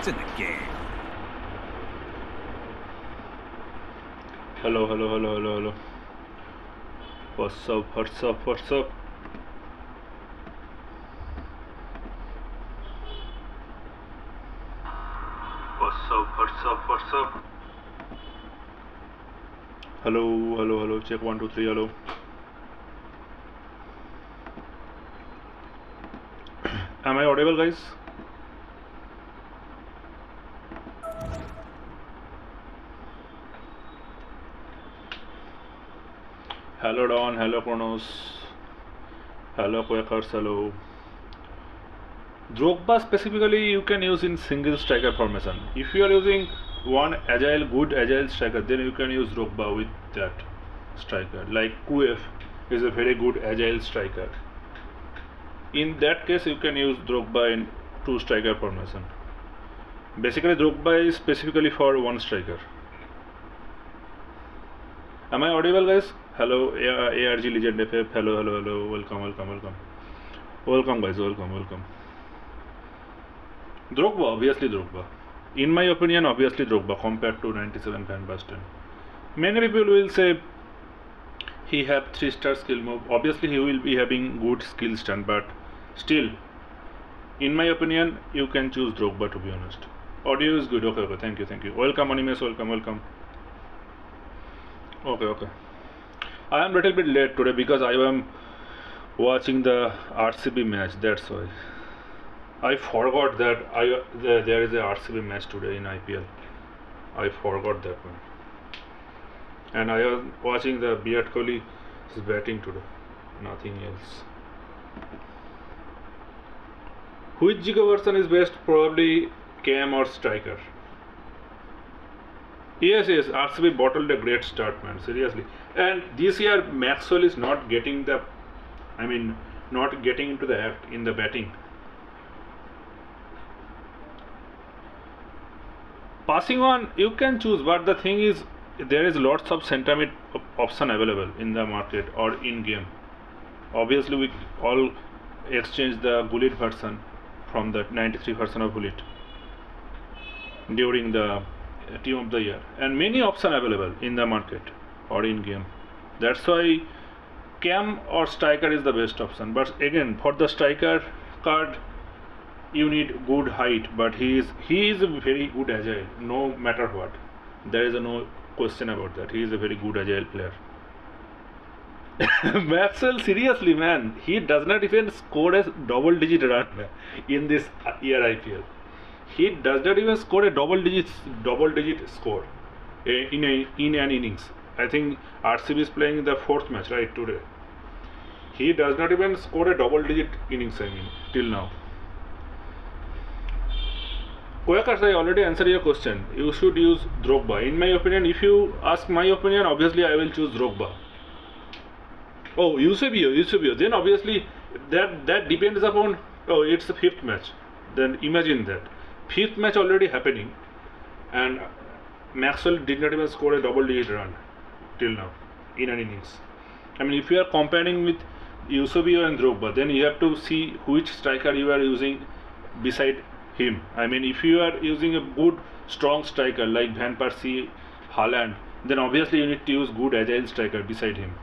It's in the game. Hello, hello, hello, hello, hello. What's up, what's up, what's up? What's up, what's up, what's up? Hello, hello, hello, check one, two, three, hello. Am I audible, guys? Hello, Don. Hello, Kronos. Hello, Quakers. Hello. Drogba specifically you can use in single striker formation. If you are using one agile, good agile striker, then you can use Drogba with that striker. Like Kuef is a very good agile striker. In that case, you can use Drogba in two striker formation. Basically, Drogba is specifically for one striker. Am I audible, guys? Hello, ARG Legend FF. Hello, hello, hello. Welcome, welcome, welcome. Welcome, guys. Welcome, welcome. Drogba, obviously Drogba. In my opinion, obviously Drogba compared to 97 Van Basten. Many people will say he have three star skill move. Obviously, he will be having good skill stand, but still, in my opinion, you can choose Drogba to be honest. Audio is good. Okay, okay. Thank you, thank you. Welcome, Animes. Welcome, welcome. Okay, okay. I am a little bit late today because I am watching the RCB match. That's why. I forgot that I the, there is a RCB match today in IPL. I forgot that one. And I am watching the Virat Kohli is batting today. Nothing else. Which version is best? Probably Cam or Striker. Yes, yes, RCB bottled a great start, man. Seriously. And this year Maxwell is not getting the, I mean, not getting into the act in the batting. Passing on, you can choose, but the thing is, there is lots of center mid option available in the market or in game. Obviously, we all exchange the bullet version from the 93 version of bullet during the uh, team of the year, and many option available in the market or in game. That's why cam or striker is the best option. But again, for the striker card, you need good height. But he is he is a very good agile, no matter what. There is no question about that. He is a very good agile player. Maxwell, seriously, man, he does not even score a double-digit run in this year IPL. He does not even score a double-digit double-digit score eh, in a in an innings. I think RCB is playing the fourth match right today. He does not even score a double-digit innings. I mean, till now. Koyakas, I already answered your question. You should use Drogba. In my opinion, if you ask my opinion, obviously I will choose Drogba. Oh, Eusebio, Eusebio. Then obviously that that depends upon. Oh, it's the fifth match. Then imagine that fifth match already happening, and Maxwell did not even score a double-digit run till now in an innings. I mean, if you are comparing with Eusebio and Drogba, then you have to see which striker you are using beside him. I mean, if you are using a good, strong striker like Van Persie, Haaland, then obviously you need to use good agile striker beside him.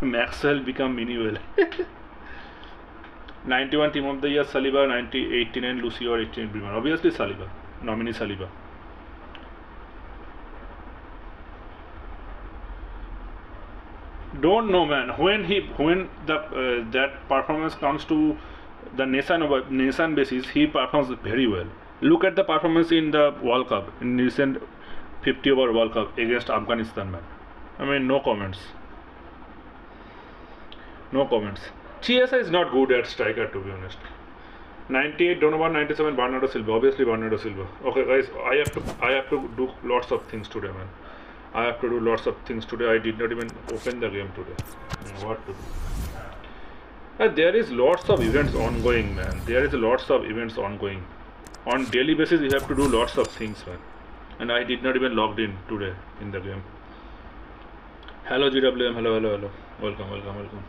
Maxwell become Miniwell. 91 team of the year Saliba, 90, 89 Lucio 18 Bremer. Obviously Saliba, nominee Saliba. Don't know, man. When he when the uh, that performance comes to the of nation basis, he performs very well. Look at the performance in the World Cup in recent 50 over World Cup against Afghanistan, man. I mean, no comments. No comments. Chiesa is not good at striker, to be honest. 98 Donovan, 97 Bernardo Silva. Obviously Bernardo Silva. Okay, guys, I have to I have to do lots of things today, man. I have to do lots of things today. I did not even open the game today. What to do? Uh, there is lots of events ongoing, man. There is lots of events ongoing. On daily basis, you have to do lots of things, man. And I did not even logged in today in the game. Hello GWM. Hello, hello, hello. Welcome, welcome, welcome.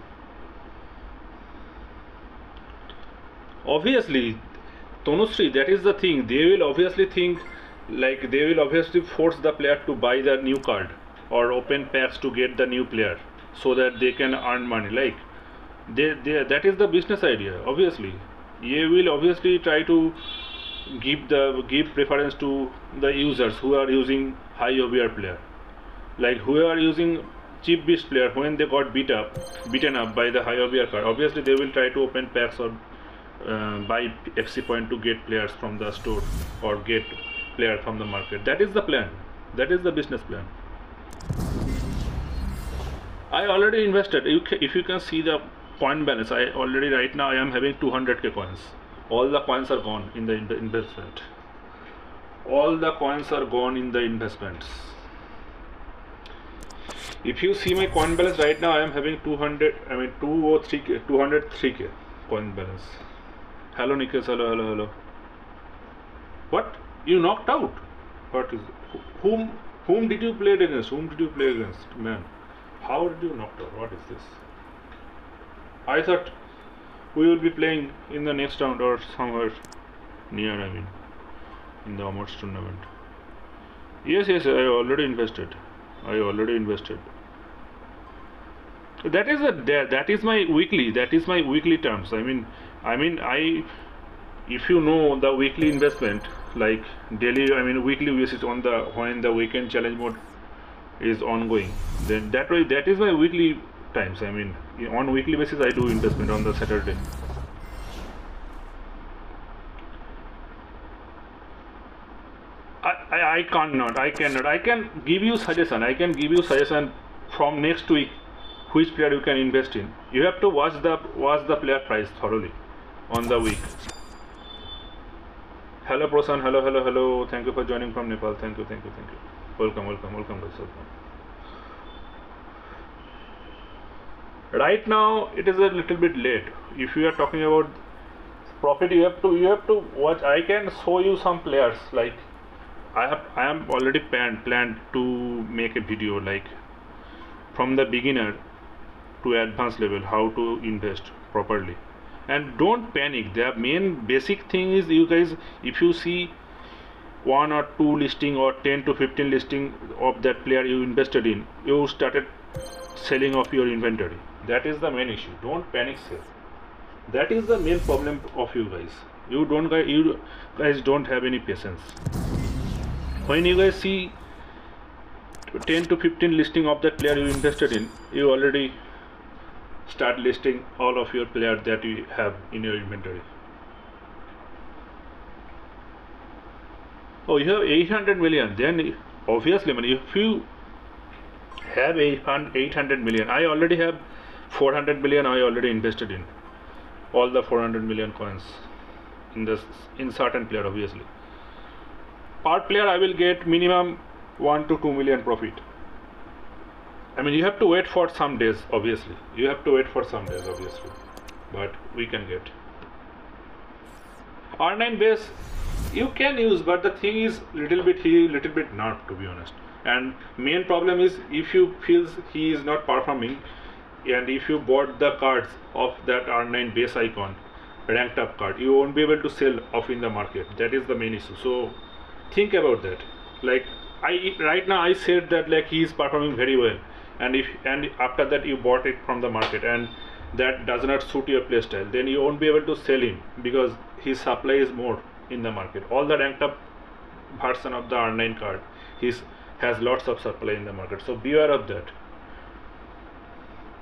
Obviously, Tanushree, that is the thing. They will obviously think like they will obviously force the player to buy the new card or open packs to get the new player so that they can earn money. Like they, they that is the business idea. Obviously, they will obviously try to give the give preference to the users who are using high OVR player, like who are using cheap beast player when they got beat up, beaten up by the high OVR card. Obviously, they will try to open packs or uh, buy FC point to get players from the store or get player from the market. That is the plan. That is the business plan. I already invested. You if you can see the coin balance, I already right now I am having 200k coins. All the coins are gone in the in- investment. All the coins are gone in the investments. If you see my coin balance right now, I am having 200. I mean 203k, 203k coin balance. Hello Nikhil. Hello, hello, hello. What? You knocked out? What is? Whom? Whom did you play against? Whom did you play against, man? How did you knock out? What is this? I thought we will be playing in the next round or somewhere near. I mean, in the Amors tournament. Yes, yes. I already invested. I already invested. That is a that is my weekly. That is my weekly terms. I mean, I mean I. If you know the weekly investment, like daily, I mean weekly basis on the when the weekend challenge mode is ongoing, then that way that is my weekly times. I mean on weekly basis I do investment on the Saturday. I, I, I cannot I cannot I can give you suggestion I can give you suggestion from next week which player you can invest in you have to watch the watch the player price thoroughly on the week hello Prosan. Hello hello hello. Thank you for joining from Nepal. Thank you thank you thank you. Welcome welcome welcome guys. Welcome right now it is a little bit late. If you are talking about profit you have to you have to watch. I can show you some players like I have I am already planned planned to make a video like from the beginner to advanced level how to invest properly and don't panic. The main basic thing is you guys if you see one or two listing or 10 to 15 listing of that player you invested in you started selling off your inventory. That is the main issue. Don't panic sell that is the main problem of you guys. You don't guys you guys don't have any patience. When you guys see 10 to 15 listing of that player you invested in you already start listing all of your players that you have in your inventory. Oh you have 800 million. Then obviously man, if you have 800 million i already have 400 million i already invested in. All the 400 million coins in this in certain player obviously. Per player I will get minimum 1 to 2 million profit. I mean, you have to wait for some days, obviously. You have to wait for some days, obviously. But we can get. R9 base, you can use, but the thing is little bit he, little bit not, to be honest. And main problem is if you feels he is not performing, and if you bought the cards of that R9 base icon, ranked up card, you won't be able to sell off in the market. That is the main issue. So think about that like i right now i said that like he is performing very well and if and after that you bought it from the market and that does not suit your playstyle then you won't be able to sell him because his supply is more in the market. All the ranked up version of the r9 card he's has lots of supply in the market. So beware of that.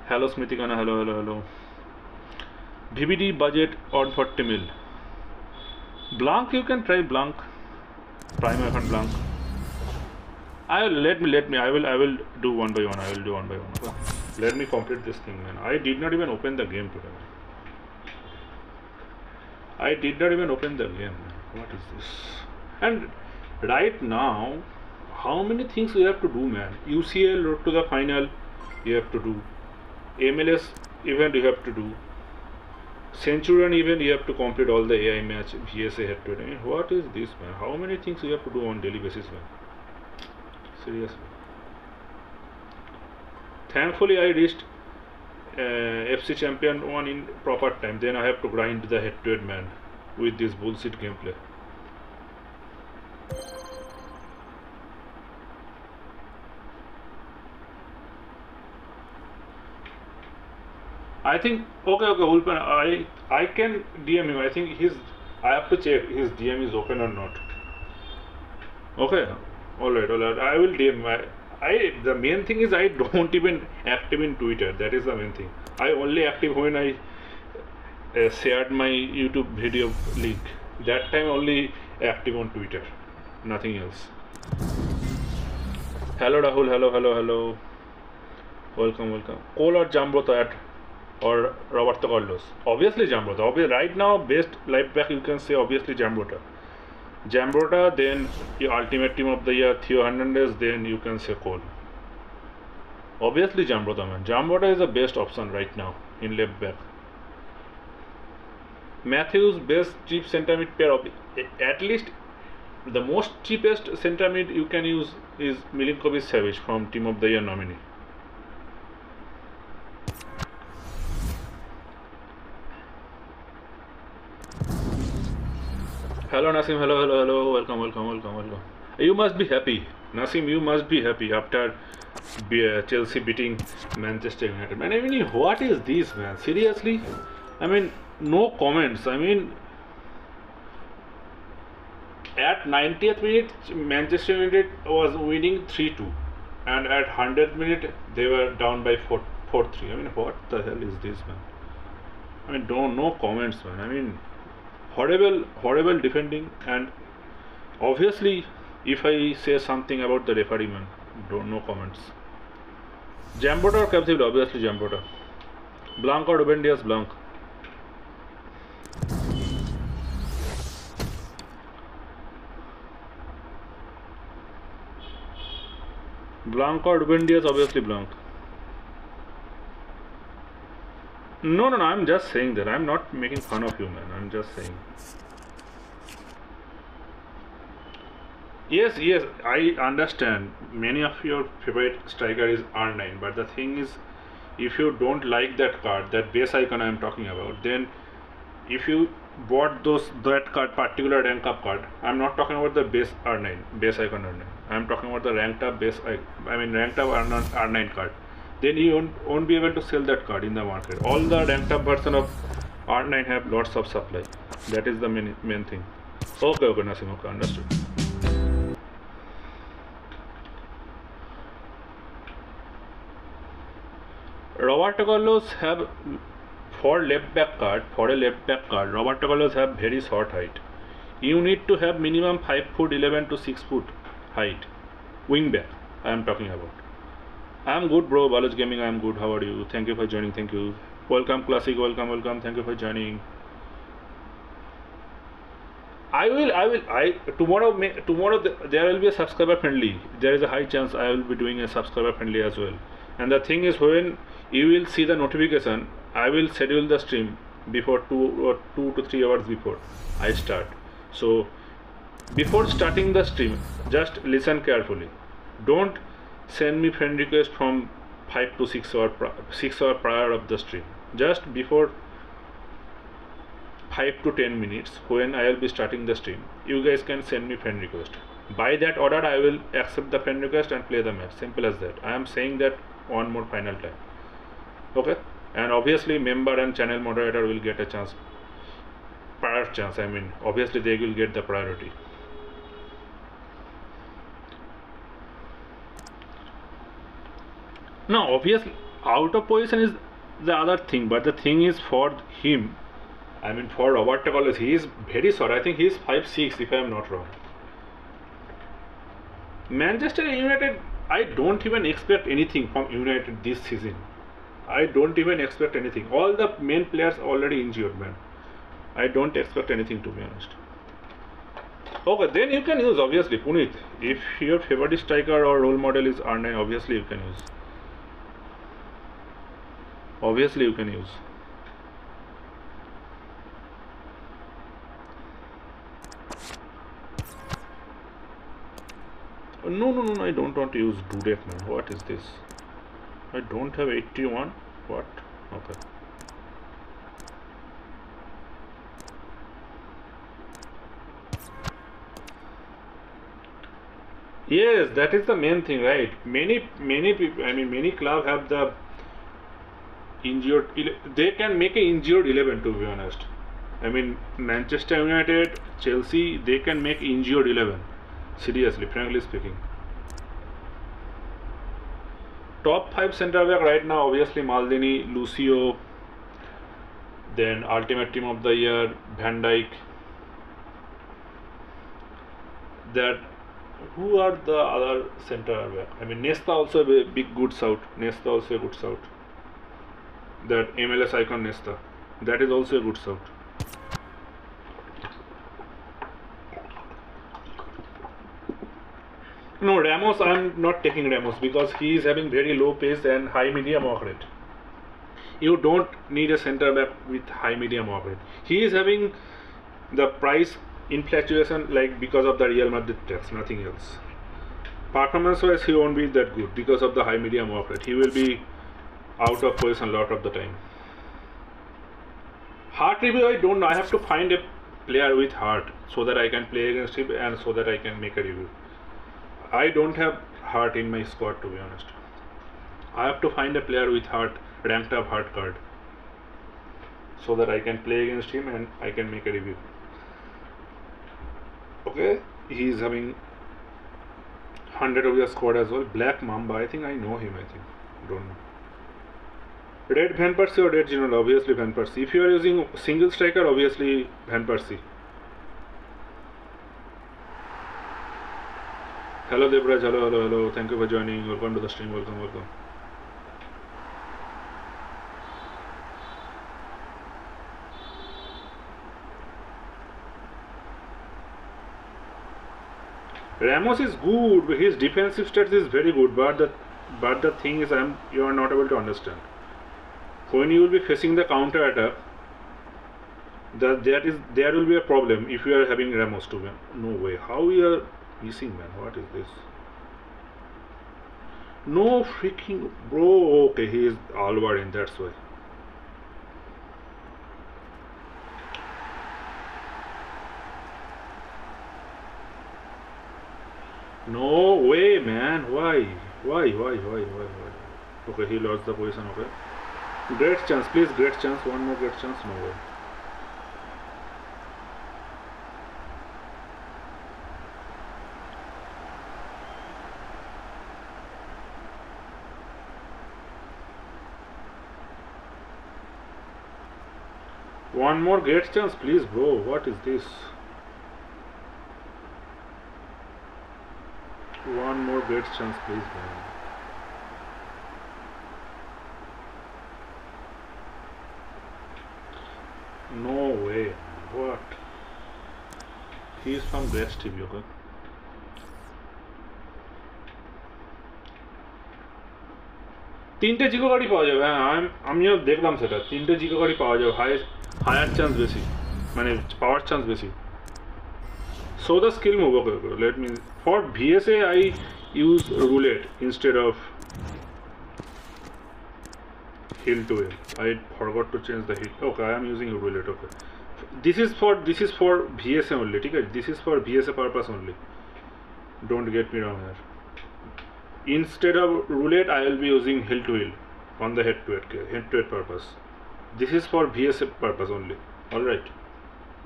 Hello smithikana hello hello hello. Vvd budget on 40 mil. Blank you can try blank. Prime icon blank I will let me let me I will I will do one by one I will do one by one let me complete this thing man I did not even open the game today I did not even open the game man. what is this and right now how many things you have to do man UCL road to the final you have to do MLS event you have to do Centurion event you have to complete all the AI match VSA head to head. I mean, what is this man? How many things you have to do on daily basis man? Seriously. Thankfully I reached uh, FC champion one in proper time. Then I have to grind the head to head man. with this bullshit gameplay. I think okay okay Ulpan I I can DM him. I think his I have to check his DM is open or not. Okay. Alright, alright. I will DM I, I the main thing is I don't even active in Twitter. That is the main thing. I only active when I uh, shared my YouTube video link. That time only active on Twitter. Nothing else. Hello Rahul, hello, hello, hello. Welcome, welcome. Call or Jambrota at or Roberto Carlos. Obviously Jambrota. Obviously, right now, best life back you can say obviously Jambrota. Jambrota, then your ultimate team of the year Theo Hernandez, then you can say Cole. Obviously Jambrota man. Jambrota is the best option right now in left back. Matthews best cheap center mid pair of at least the most cheapest center mid you can use is Milinkovic Savic from team of the year nominee. Hello Nasim, hello, hello, hello, welcome, welcome, welcome, welcome. You must be happy, Nasim. You must be happy after uh, Chelsea beating Manchester United. Man, I mean, what is this, man? Seriously? I mean, no comments. I mean, at 90th minute, Manchester United was winning 3-2, and at 100th minute they were down by 4 4-3. I mean, what the hell is this, man? I mean, don't no comments, man. I mean horrible horrible defending. And obviously if I say something about the referee man no comments. Jambota or Capsule obviously Jambota Blanc or Ruben Dias Blanc. Blanc or Ruben Dias obviously Blanc No, no, no, I'm just saying that. I'm not making fun of you, man. I'm just saying. Yes, yes, I understand. Many of your favorite striker is R9, but the thing is, if you don't like that card, that base icon I'm talking about, then if you bought those that card, particular rank up card, I'm not talking about the base R9, base icon R9. I'm talking about the ranked up base, I mean ranked up R9 card then you won't, won't be able to sell that card in the market. All the ranked up version of R9 have lots of supply. That is the main, main thing. Okay okay Nasim okay understood. Roberto Carlos have for left back card for a left back card. Roberto Carlos have very short height. You need to have minimum 5 foot 11 to 6 foot height. Wing back I am talking about I'm good, bro. Balaj Gaming, I'm good. How are you? Thank you for joining. Thank you. Welcome, Classic. Welcome, welcome. Thank you for joining. I will, I will, I tomorrow, may, tomorrow there will be a subscriber friendly. There is a high chance I will be doing a subscriber friendly as well. And the thing is, when you will see the notification, I will schedule the stream before two or two to three hours before I start. So before starting the stream, just listen carefully. Don't send me friend request from 5 to 6 hour 6 hour prior of the stream. Just before 5 to 10 minutes when I will be starting the stream you guys can send me friend request. By that order I will accept the friend request and play the match. Simple as that. I am saying that one more final time. Okay? And obviously member and channel moderator will get a chance prior chance. I mean obviously they will get the priority Now, obviously, out of position is the other thing, but the thing is for him, I mean, for Robert Carlos, he is very short. I think he is 5'6, if I am not wrong. Manchester United, I don't even expect anything from United this season. I don't even expect anything. All the main players already injured, man. I don't expect anything to be honest. Okay, then you can use obviously Punit. If your favorite striker or role model is R9, obviously you can use obviously you can use. No no no I don't want to use dudef what is this? I don't have 81 what? Okay. Yes that is the main thing right? Many many people I mean many club have the injured. They can make an injured eleven. To be honest, I mean, Manchester United, Chelsea, they can make injured eleven. Seriously, frankly speaking. Top five centre back right now, obviously Maldini, Lucio. Then ultimate team of the year, Van Dijk. That who are the other centre back? I mean, Nesta also a big good shout. Nesta also a good shout. That MLS icon Nesta, that is also a good shout. No, Ramos, I'm not taking Ramos because he is having very low pace and high medium work rate. You don't need a centre back with high medium work rate. He is having the price inflation like because of the Real Madrid tax, nothing else. Performance wise, he won't be that good because of the high medium work rate. He will be out of position a lot of the time. Heart review, I don't know. I have to find a player with heart so that I can play against him and so that I can make a review. I don't have heart in my squad to be honest. I have to find a player with heart, ranked up heart card, so that I can play against him and I can make a review. Okay, he is having 100 of your squad as well. Black Mamba, I think I know him. I think don't know. Red Van Persie or Red Ginola? Obviously Van Persie. If you are using single striker, obviously Van Persie. Hello Debraj, hello, hello, hello. Thank you for joining. Welcome to the stream. Welcome, welcome. Ramos is good. His defensive stats is very good, but the but the thing is, I'm you are not able to understand. When you will be facing the counter attack, that that is there will be a problem if you are having Ramos to win. No way. How we are missing man? What is this? No freaking bro. Okay, he is Alvarin. That's why. No way, man. Why? Why? Why? Why? Why? Why? Okay, he lost the position. Okay. Great chance, please. Great chance. One more great chance. No way. One more great chance, please, bro. What is this? One more great chance, please, man. He is from Great TV, okay? তিনটে জিকো গাড়ি পাওয়া যাবে হ্যাঁ আমি- আমিও দেখলাম সেটা তিনটে জিকো গাড়ি পাওয়া যাবে হাই হায়ার চান্স বেশি মানে পাওয়ার চান্স বেশি So the skill move, okay, okay, let me, for VSA I use roulette instead of hill to hill. I forgot to change the hill. Okay, I am using roulette, okay. This is for, this is for VSA only, okay? This is for VSA purpose only. Don't get me wrong here. Instead of roulette, I will be using hill to hill on the head to head, head to head purpose. This is for VSA purpose only, alright?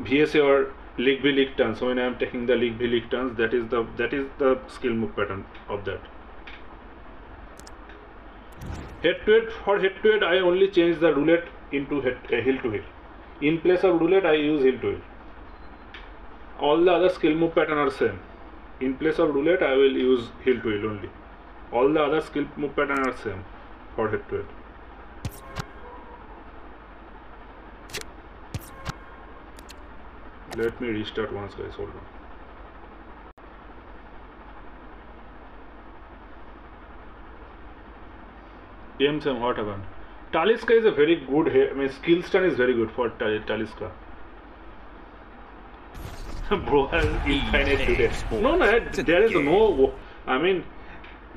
VSA or League V League turns. So when I am taking the League V League turns, that is the that is the skill move pattern of that. Head to head for head to head, I only change the roulette into head, uh, hill to hill. In place of roulette, I use hill to hill. All the other skill move pattern are same. In place of roulette, I will use hill to hill only. All the other skill move pattern are same for head to head. Let me restart once, guys. Hold on. Game Sam, what happened? Talisca is a very good. I mean, skill stun is very good for Tal- Talisca. Bro has infinite Dudek. No, no, there is no. I mean,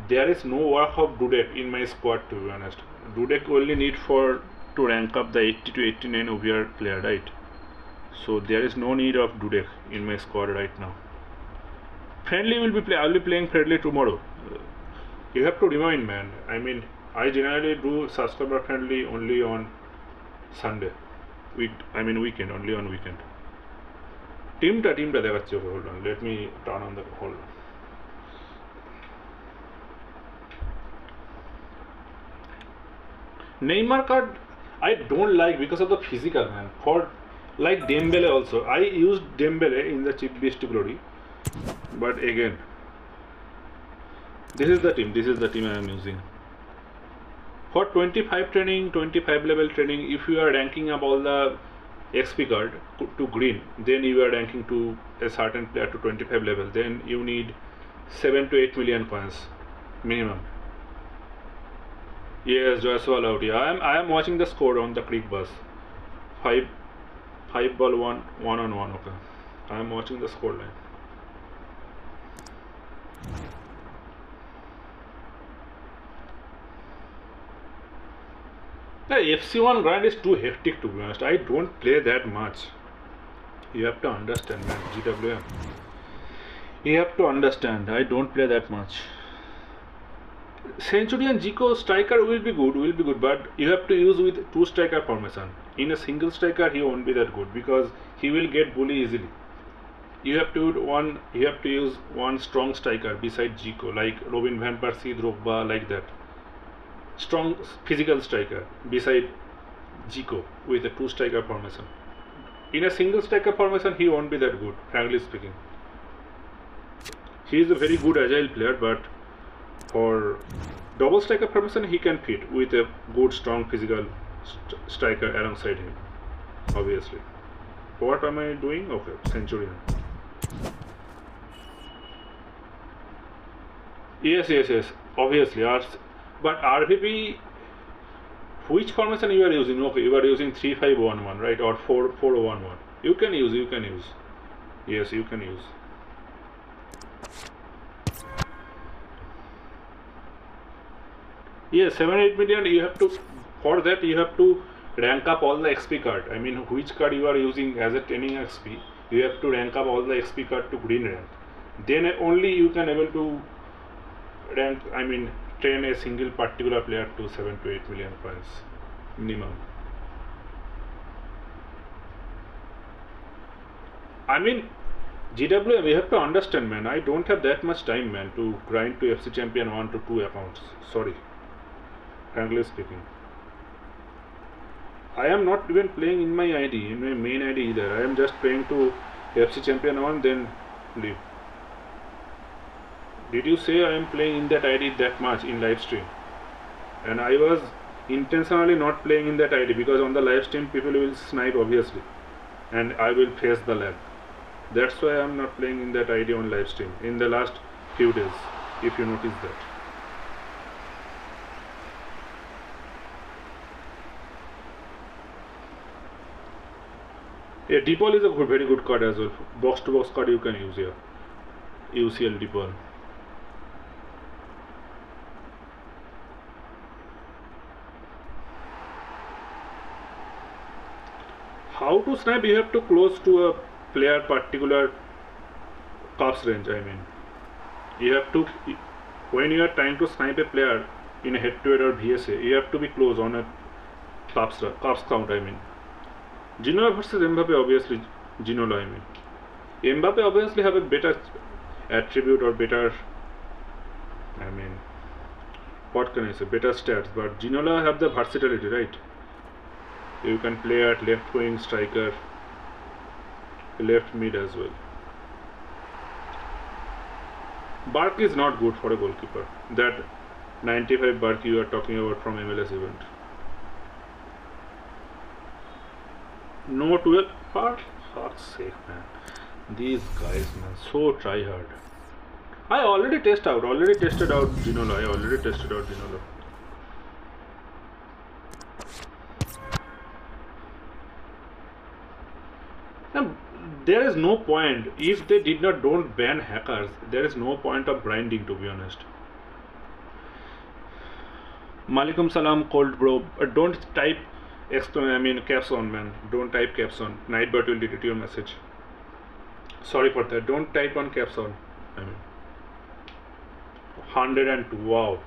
there is no work of Dudek in my squad. To be honest, Dudek only need for to rank up the 80 to 89 OVR player, right? So there is no need of Dudek in my squad right now. friendly will be play. I'll be playing friendly tomorrow. You have to remind, man. I mean, I generally do subscriber friendly only on Sunday. Week. I mean weekend. Only on weekend. টিমটা টিমটা দেখাচ্ছি ওকে hold on let me turn on the hold Neymar card I don't like because of the physical man. For like Dembele also. I used Dembele in the cheap beast glory. But again this is the team. This is the team I am using. For 25 training, 25 level training, if you are ranking up all the XP card to green, then you are ranking to a certain player to 25 level. Then you need 7 to 8 million coins minimum. Yes, Joshua out. I am. I am watching the score on the Cricbuzz. Five, five ball one, one on one. Okay, I am watching the score line. The FC1 grind is too hectic to be honest. I don't play that much. You have to understand, man. GWM. You have to understand. I don't play that much. Centurion Zico striker will be good, will be good, but you have to use with two striker formation. In a single striker, he won't be that good because he will get bully easily. You have to one, you have to use one strong striker beside Zico, like Robin van Persie, Drogba, like that. Strong physical striker beside Zico with a two striker formation. In a single striker formation, he won't be that good, frankly speaking. He is a very good agile player, but for double striker formation he can fit with a good strong physical st striker alongside him obviously what am I doing okay centurion yes yes yes obviously but RVP which formation you are using? Okay you are using 3511 right? Or 4411 you can use you can use. Yes you can use. Yes 7 8 million you have to for that you have to rank up all the xp card. I mean which card you are using as a training xp you have to rank up all the xp card to green rank. Then only you can able to rank i mean train a single particular player to 7 to 8 million points minimum i mean GWM, we have to understand, man. I don't have that much time, man, to grind to FC Champion 1 to 2 accounts. Sorry frankly speaking. I am not even playing in my ID, in my main ID either. I am just playing to FC Champion 1 then leave. Did you say I am playing in that ID that much in live stream? And I was intentionally not playing in that ID because on the live stream people will snipe obviously and I will face the lag. That's why I am not playing in that ID on live stream in the last few days if you notice that. Yeah, DePaul is a good, very good card as well. Box to box card you can use here. UCL DePaul. How to snipe? You have to close to a player particular cups range. I mean, you have to when you are trying to snipe a player in a head-to-head -head or VSA, you have to be close on a cups cups count. I mean Ginola versus Mbappe, obviously, Ginola, I mean. Mbappe obviously have a better attribute or better, I mean, what can I say, better stats, but Ginola have the versatility, right? You can play at left wing striker, left mid as well. Bark is not good for a goalkeeper. That 95 Bark you are talking about from MLS event. no 12 for fuck's sake man these guys man so try hard I already tested out already tested out Ginola I already tested out Ginola and there is no point if they did not don't ban hackers there is no point of grinding to be honest Malikum salam cold bro uh, don't type Explain, I mean caps on man. Don't type caps on. Nightbot will delete your message. Sorry for that. Don't type on caps on. I mean. 102. Wow.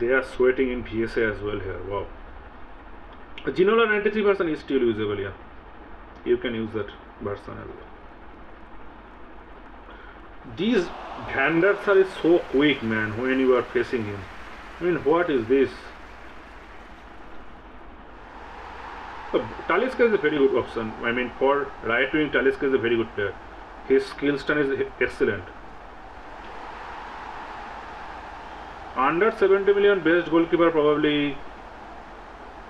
They are sweating in PSA as well here. Wow. Ginola 93% is still usable, yeah. You can use that version as well. These Vandals are so quick, man, when you are facing him. I mean, what is this? Uh, Talisca is a very good option. I mean, for right wing, Talisca is a very good player. His skill stun is excellent. Under 70 million best goalkeeper probably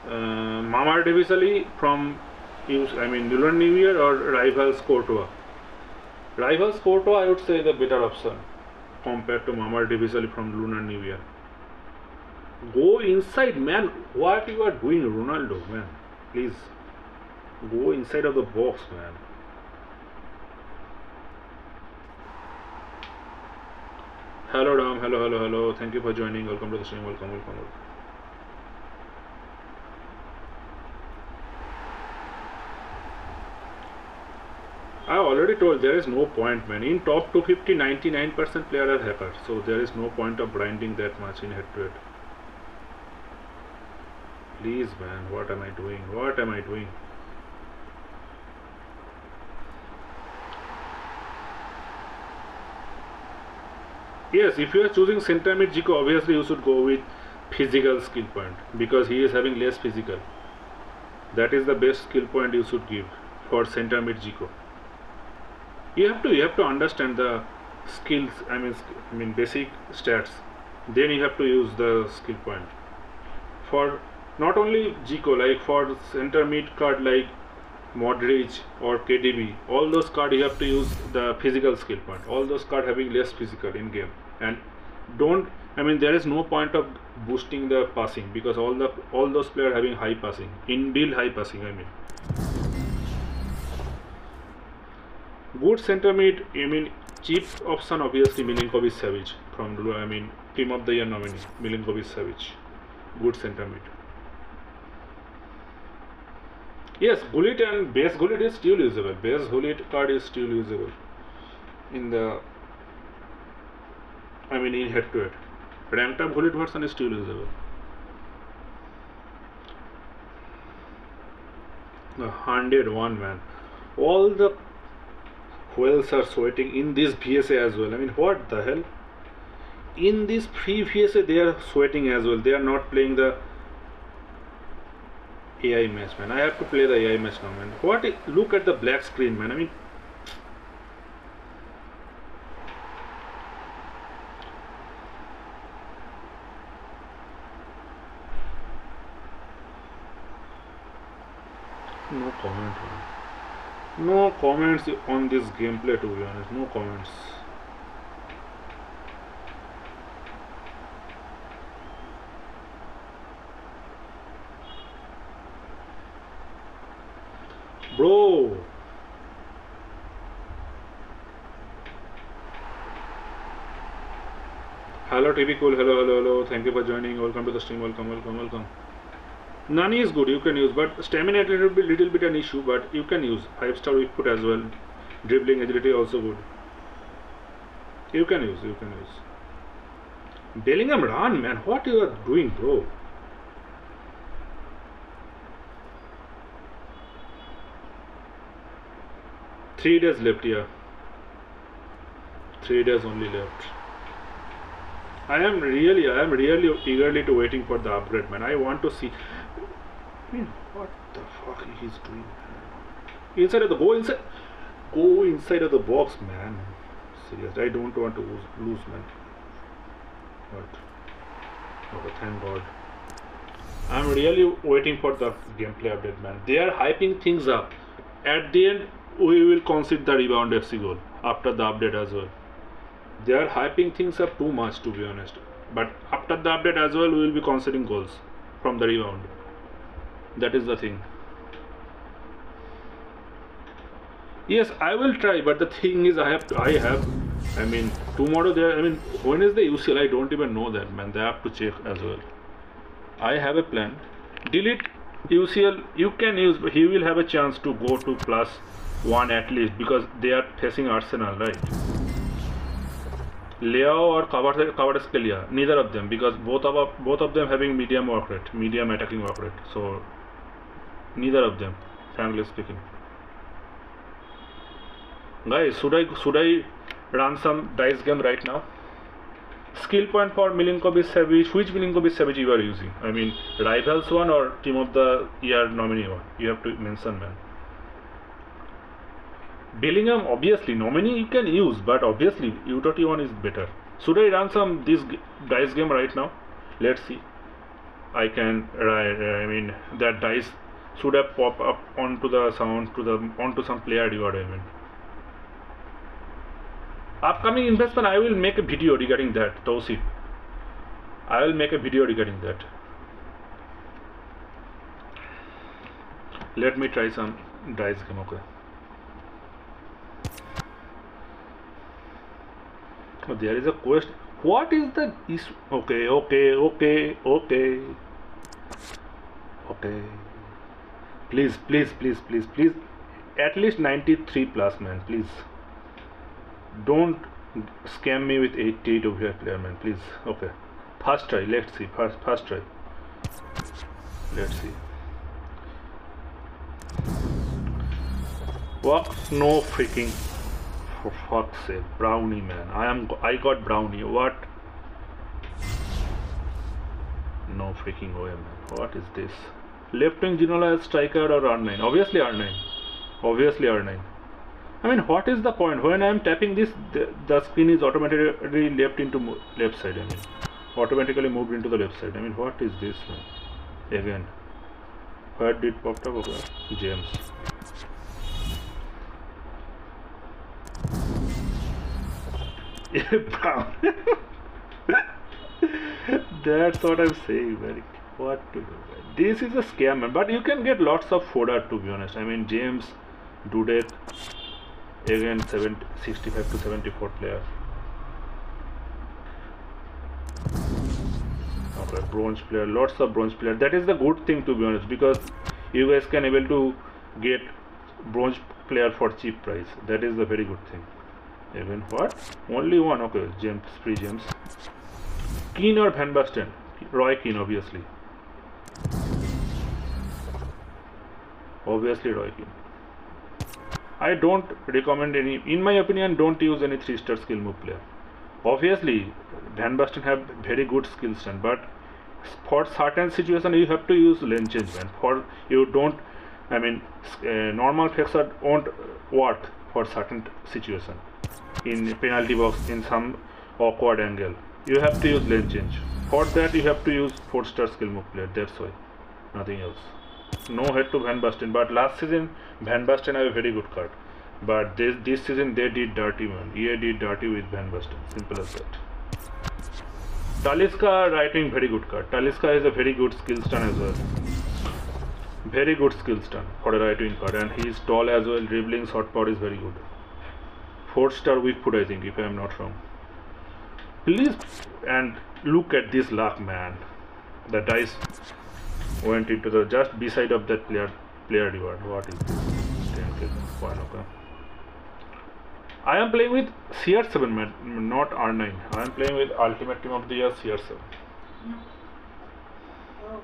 uh, Mamardashvili from I mean New Year or Rivals Courtois. Rivals Courtois I would say the better option compared to Mamardashvili from Lunar Year. Go inside man, what you are doing Ronaldo man, please go inside of the box man. Hello Ram, hello, hello, hello. Thank you for joining. Welcome to the stream. Welcome, welcome, welcome. I already told there is no point man. In top 250, 99% player are hackers. So there is no point of grinding that much in head to head. Please man, what am I doing? What am I doing? Yes, if you are choosing center mid Zico, obviously you should go with physical skill point because he is having less physical. That is the best skill point you should give for center mid Zico. You have to you have to understand the skills. I mean I mean basic stats. Then you have to use the skill point for not only Zico like for center mid card like Modric or KDB. All those cards you have to use the physical skill point. All those cards having less physical in game and don't I mean there is no point of boosting the passing because all the all those players having high passing inbuilt high passing I mean good center mid I mean cheap option obviously Milinkovic Savic from I mean team of the year nominee Milinkovic Savic good center mid yes Gullit and base Gullit is still usable base Gullit card is still usable in the I mean in head to head. Ranked up Gullit version is still usable. The 101 man. All the whales are sweating in this PSA as well. I mean, what the hell? In this free PSA, they are sweating as well. They are not playing the AI match, man. I have to play the AI match now, man. What? Look at the black screen, man. I mean, no comment no comments on this gameplay to be honest. No comments. Bro. Hello tv cool. Hello hello hello. Thank you for joining. Welcome to the stream. Welcome welcome welcome Nani is good, you can use, but stamina a little bit, little bit an issue, but you can use. 5 star weak as well. Dribbling agility also good. You can use, you can use. Bellingham run man, what you are doing bro? Three days left, yeah. Three days only left. I am really, I am really eagerly to waiting for the upgrade, man. I want to see mean, what the fuck he's doing? Inside of the go inside, go inside of the box, man. Serious, I don't want to lose, man. But okay, thank God. I'm really waiting for the gameplay update, man. They are hyping things up. At the end, we will concede the rebound FC goal after the update as well. They are hyping things up too much, to be honest. But after the update as well, we will be conceding goals from the rebound that is the thing. Yes i will try but the thing is i have i have i mean tomorrow there i mean when is the ucl i don't even know that man. They have to check as well. I have a plan. Delete ucl you can use he will have a chance to go to plus one at least because they are facing arsenal right? Leao or Kvaratskhelia, neither of them because both of both of them having medium work rate, medium attacking work rate. So neither of them, frankly speaking. Guys, should I should I run some dice game right now? Skill point for Milinkovic Savic. Which Milinkovic Savic you are using? I mean, rivals one or team of the year nominee one? You have to mention man. Bellingham, obviously, nominee you can use, but obviously, U21 is better. Should I run some this dice game right now? Let's see. I can, I mean, that dice should have pop up onto the sound to the onto some player. I mean, upcoming investment. I will make a video regarding that. Tosi. I will make a video regarding that. Let me try some dice game. Okay. Oh, there is a question. What is the is okay, okay, okay, okay, okay. Please, please, please, please, please. At least 93 plus, man. Please. Don't scam me with 88 over here, player, man. Please. Okay. First try. Let's see. First, first try. Let's see. What? No freaking for fuck's sake brownie man i am i got brownie what no freaking way man what is this left wing Ginola striker or R9 obviously R9 obviously R9 I mean what is the point? When I am tapping this the, the screen is automatically left into left side I mean. Automatically moved into the left side. I mean what is this man? Again. Where did popped up okay James. That's what I'm saying, man. What? This is a scam. But you can get lots of fodder, to be honest. I mean, James, Dudek, again 70, 65 to 74 player. Okay, bronze player, lots of bronze player. That is the good thing, to be honest, because you guys can able to get bronze player for cheap price. That is the very good thing. Even what? Only one. Okay, James, free James. Keane or Van Basten? Roy Keane, obviously. Obviously, Roy. I don't recommend any. In my opinion, don't use any three-star skill move player. Obviously, Van Basten have very good skill stand, but for certain situation you have to use lane. Man. For you don't. I mean, uh, normal fixer won't work for certain situation in penalty box in some awkward angle you have to use lane change. For that you have to use 4 star skill move player. That's why. Nothing else. No head to Van Basten. But last season Van Basten have a very good card. But this this season they did dirty man. EA did dirty with Van Basten. Simple as that. Talisca right wing very good card. Talisca is a very good skill stun as well. Very good skill stun for a right wing card. And he is tall as well. Dribbling short power is very good. 4 star weak foot I think if I am not wrong please and look at this luck man. The dice went into the just beside of that player player reward. What is this? Okay. I am playing with CR7 man not R9 I am playing with ultimate team of the year CR7 oh.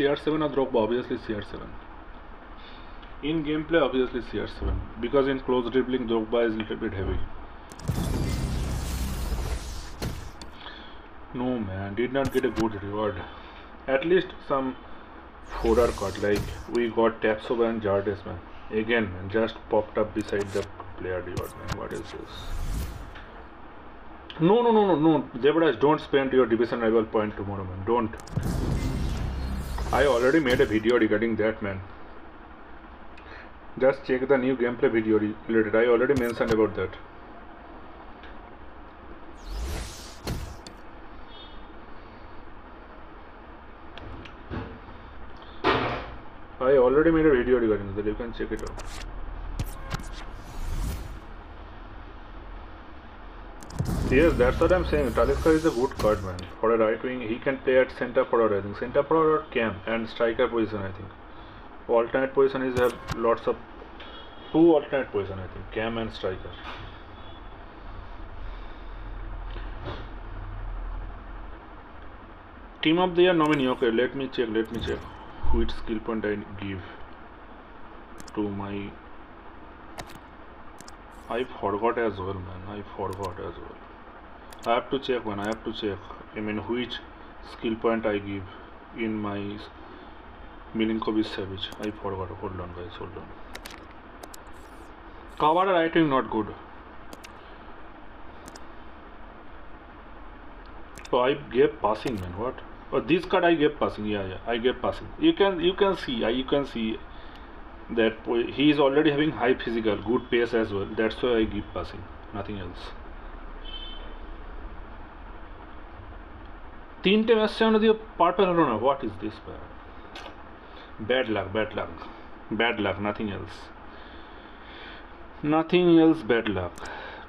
CR7 or Drogba, obviously CR7. In gameplay, obviously CR7 because in close dribbling, Drogba is a little bit heavy. No man, did not get a good reward. At least some Forer card like we got Tapsoba and Jardes man. Again just popped up beside the player reward man. What is this? No no no no no Devraj don't spend your division rival point tomorrow man. Don't. I already made a video regarding that man. Just check the new gameplay video related. I already mentioned about that. I already made a video regarding that. You can check it out. Yes, that's what I'm saying. Talisca is a good card, man. For a right wing, he can play at center forward, I think. Center forward or cam and striker position, I think. Alternate position is have lots of two alternate position, I think. Cam and striker. Team of the year nominee. Okay, let me check. Let me check which skill point I give to my. I forgot as well, man. I forgot as well. I have to check when I have to check. I mean, which skill point I give in my Milinkovic Savic. I forgot. Hold on, guys. Hold on. Kawada writing not good. So I gave passing, man. What? Oh, this card I gave passing. Yeah, yeah. I gave passing. You can you can see. I you can see that he is already having high physical, good pace as well. That's why I give passing. Nothing else. তিনটে match সামনে দিয়ে purple হলো না what is this bad luck bad luck bad luck nothing else nothing else bad luck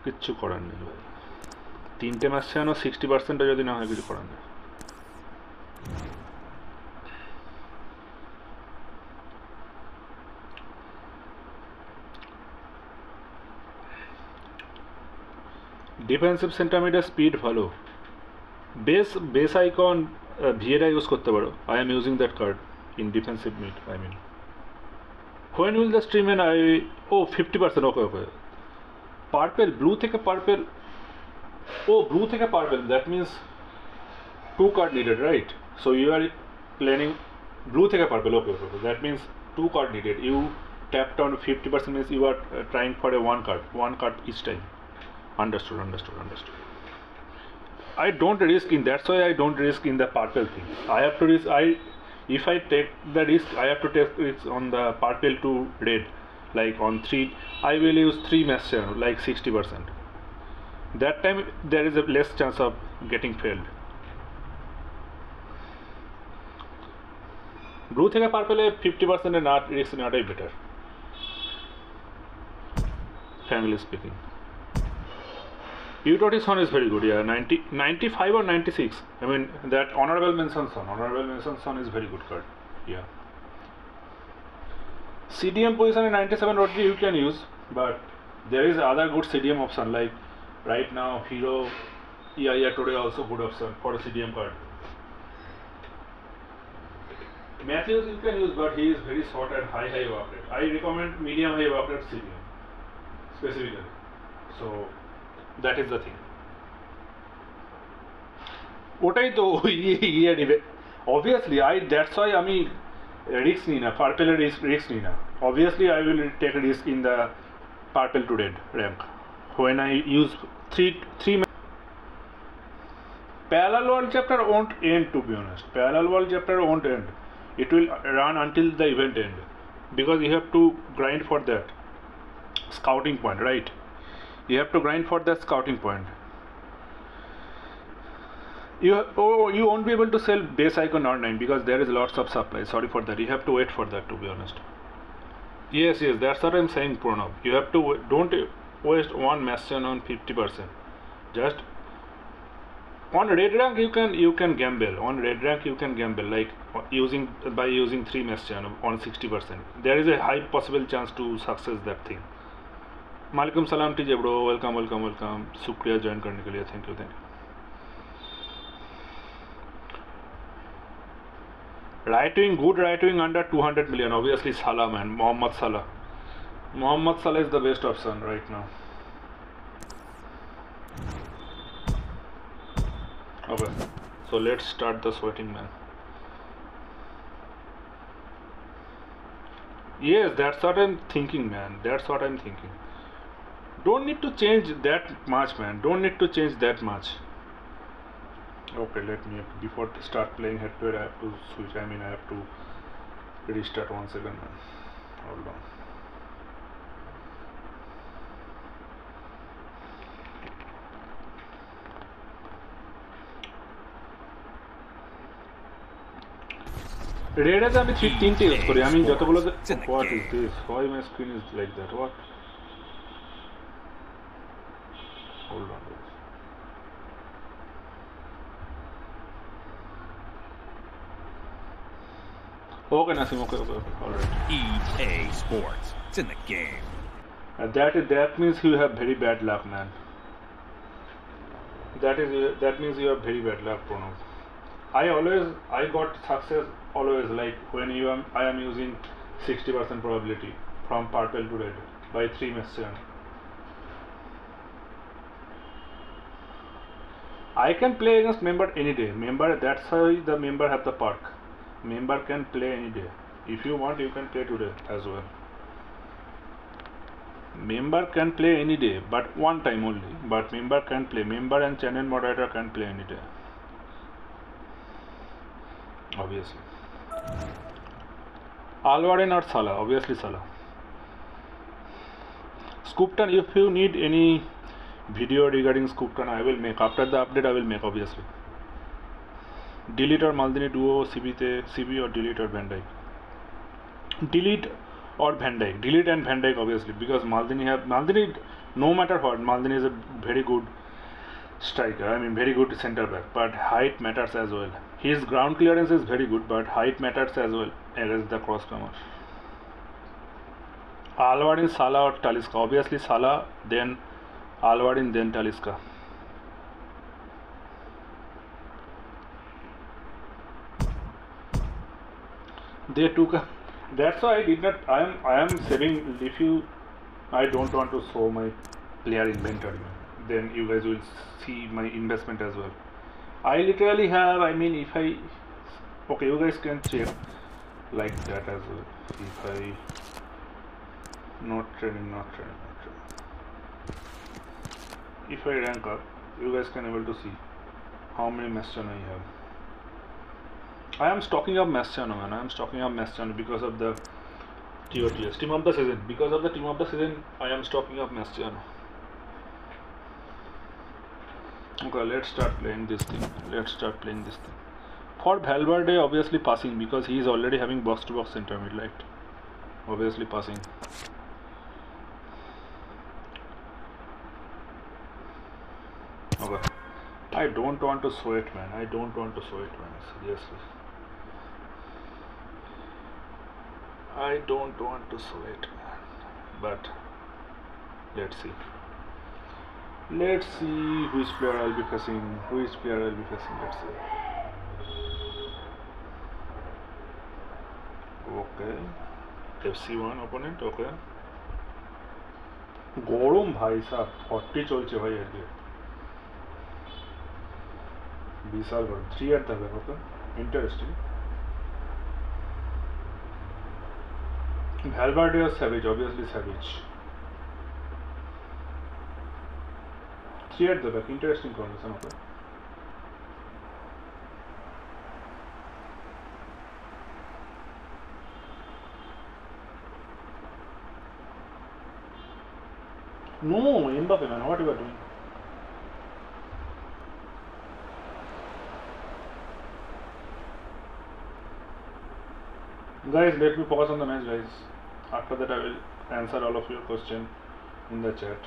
কিচ্ছু করার নেই ভাই তিনটে ম্যাচ সামনে সিক্সটি পার্সেন্টও যদি না হয় কিছু করার নেই ডিফেন্সিভ সেন্টারমিটার স্পিড ভালো বেস বেস আইকন ভিএরা ইউজ করতে পারো I am using that card in defensive mid I mean when will the stream and I O fifty percent okay okay purple blue থেকে পার্পেল ও ব্লু থেকে purple that means two card needed right so you are planning blue থেকে purple okay okay that means two card needed you tapped on 50% means you are uh, trying for a one card one card each time understood understood understood I don't risk in that's why I don't risk in the purple thing. I have to risk I if I take the risk I have to take risk on the purple to red like on three I will use three mesh channel like 60 percent that time there is a less chance of getting failed blue থেকে পার্পেলে fifty পার্সেন্টের না risk নেওয়াটাই better family speaking Utotis son is very good, yeah. 90, 95 or 96. I mean, that honorable mention son. Honorable mention son is very good card. Yeah. CDM position in 97 rotary you can use, but there is other good CDM option like right now Hero yeah yeah today also good option for a CDM card. Matthäus you can use, but he is very short and high high rate. I recommend medium high rate CDM specifically. So that is the thing ওটাই তো ইয়ে ইয়ে নেবে obviously I that's why আমি risk নিই না পার্পেলের risk risk নিই না obviously I will take risk in the purple two red rank when I use three three parallel world chapter won't end to be honest parallel world chapter won't end it will run until the event end because you have to grind for that scouting point right You have to grind for the scouting point. You oh you won't be able to sell base icon r9 because there is lots of supply. Sorry for that. You have to wait for that to be honest. Yes yes that's what i'm saying Pranav. You have to don't waste one mission on 50% just on red rank you can you can gamble. On red rank you can gamble like using by using three mesh channel on 60% there is a high possible chance to success that thing मालिकम सलाम TJ bro welcome welcome welcome शुक्रिया join करने के लिए thank you thank you right wing good right wing under 200 million obviously Salah man Mohamed Salah Mohamed Salah is the best option right now okay so let's start the sweating man yes that's what I am thinking man that's what I am thinking Don't need to change that much, man. Don't need to change that much. Okay, let me before to start playing head to head. I have to switch. I mean, I have to restart one second, man. Hold on. রেডাতে আমি three তিনটে use করি আমি যতগুলো what is this why my screen is like that what old models. Okay, okay, okay, okay. Alright. EA Sports. It's in the game. And that that means you have very bad luck, man. That is that means you have very bad luck, Pranav. I always I got success always like when you am I am using 60% probability from purple to red by three messages. I can play against member any day. Member that's how the member have the perk. Member can play any day. If you want, you can play today as well. Member can play any day, but one time only. But member can play. Member and channel moderator can play any day. Obviously. Alvarin or Salah? Obviously Salah. Scoopton, if you need any video regarding Scoopton, I will make. After the update, I will make obviously. Delete or Maldini duo CB te CB or delete or Van Dyke. Delete or Van Dyke. Delete and Van Dyke obviously because Maldini have Maldini no matter what Maldini is a very good striker. I mean very good centre back, but height matters as well. His ground clearance is very good, but height matters as well against the cross comer. Alvarin, Salah or Talisca. Obviously Salah, then Alvarin, then Talisca. they took that's why I did not I am I am saving if you I don't want to show my player inventory. Then you guys will see my investment as well. I literally have I mean if I okay you guys can check like that as well. If I not training not training if I rank up you guys can able to see how many messages I have I am stocking up Mascherano man. I am stocking up Mascherano because of the TOTS team of the season. Because of the team of the season, I am stocking up Mascherano. Okay, let's start playing this thing. Let's start playing this thing. For Valverde, obviously passing because he is already having box to box center mid, right? Obviously passing. Okay. I don't want to sweat, man. I don't want to sweat, man. Seriously. I don't want to sweat, but let's see. Let's see which player I'll be facing. Which player I'll be facing. Let's see. Okay. FC1 opponent. Okay. গরম ভাই সাহ forty চলছে ভাই আজকে these are one three at the back okay interesting Valverde or Savage obviously Savage three at the back interesting combination okay No, Mbappe man, what you are doing? Guys, let me focus on the match, guys. After that, I will answer all of your question in the chat.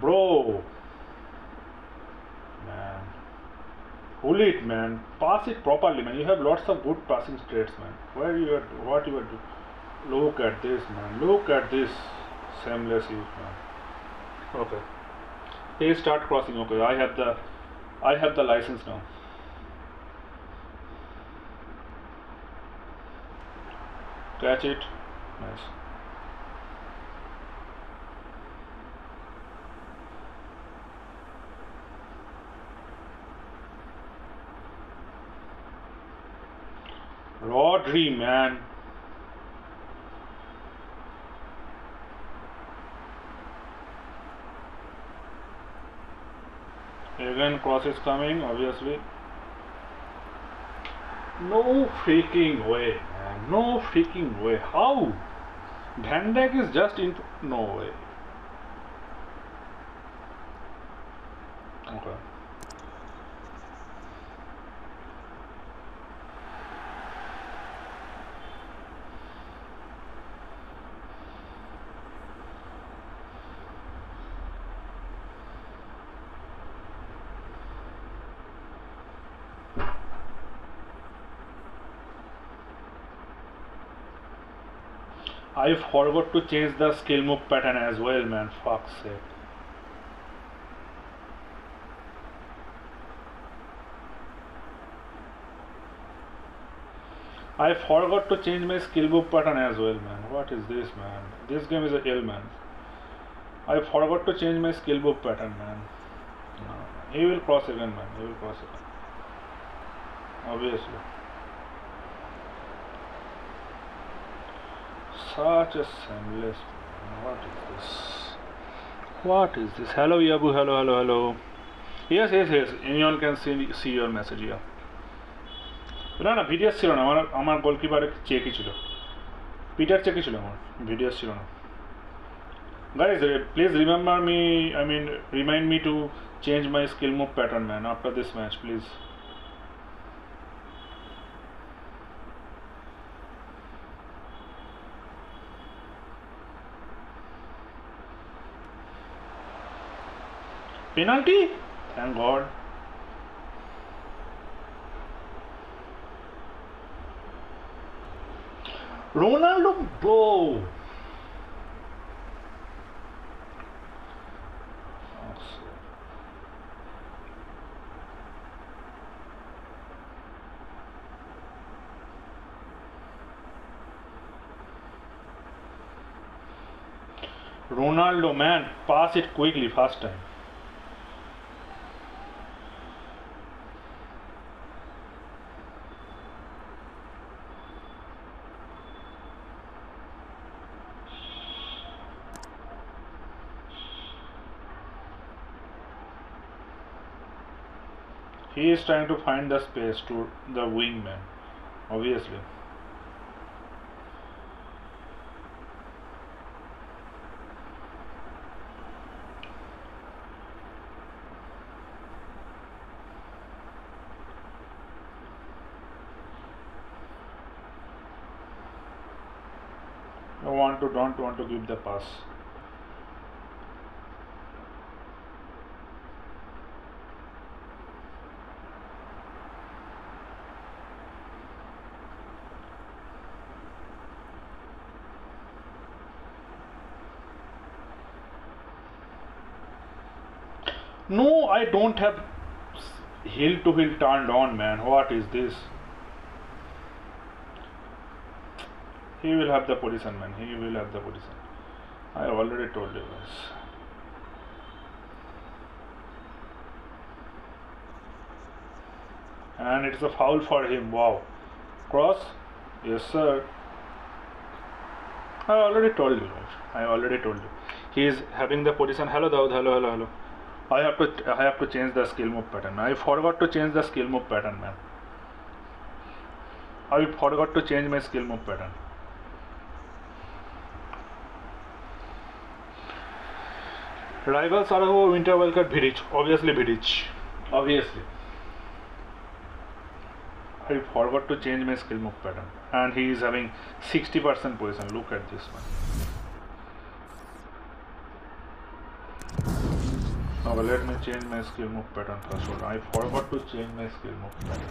Bro, man, pull it, man. Pass it properly, man. You have lots of good passing straights, man. Where you are, what you are doing? Look at this, man. Look at this shameless youth, man. Okay. He start crossing. Okay, I have the, I have the license now. Catch it. Nice. Rodri, man. Again, cross is coming, obviously. No freaking way, man. No freaking way. How? Van Dijk is just in. No way. Okay. I forgot to change the skill move pattern as well, man. Fuck's sake. I forgot to change my skill move pattern as well, man. What is this, man? This game is a hell, man. I forgot to change my skill move pattern, man. No. He will cross again, man. He will cross again. Obviously. Such a seamless. What is this? What is this? Hello, Yabu. Hello, hello, hello. Yes, yes, yes. Anyone can see, see your message, yeah. না না videos ছিল না আমার আমার গোলকিপারের চেকই ছিল Peter চেকই ছিল আমার videos ছিল না guys uh, please remember me i mean remind me to change my skill move pattern man after this match please Penalty? Thank god. Ronaldo bro. Ronaldo man pass it quickly fast time is trying to find the space to the wingman, obviously. I want to don't want to give the pass. No, I don't have hill to hill turned on, man. What is this? He will have the position, man. He will have the position. I already told you guys. And it's a foul for him. Wow. Cross? Yes, sir. I already told you, guys. I already told you. He is having the position. Hello, Daud. Hello, hello, hello. I have to I have to change the skill move pattern. I forgot to change the skill move pattern, man. I forgot to change my skill move pattern. Rivals are who winter wildcard Vidic. Obviously Vidic. Obviously. I forgot to change my skill move pattern. And he is having 60% poison. Look at this one. Now let me change my skill move pattern first. I forgot to change my skill move pattern.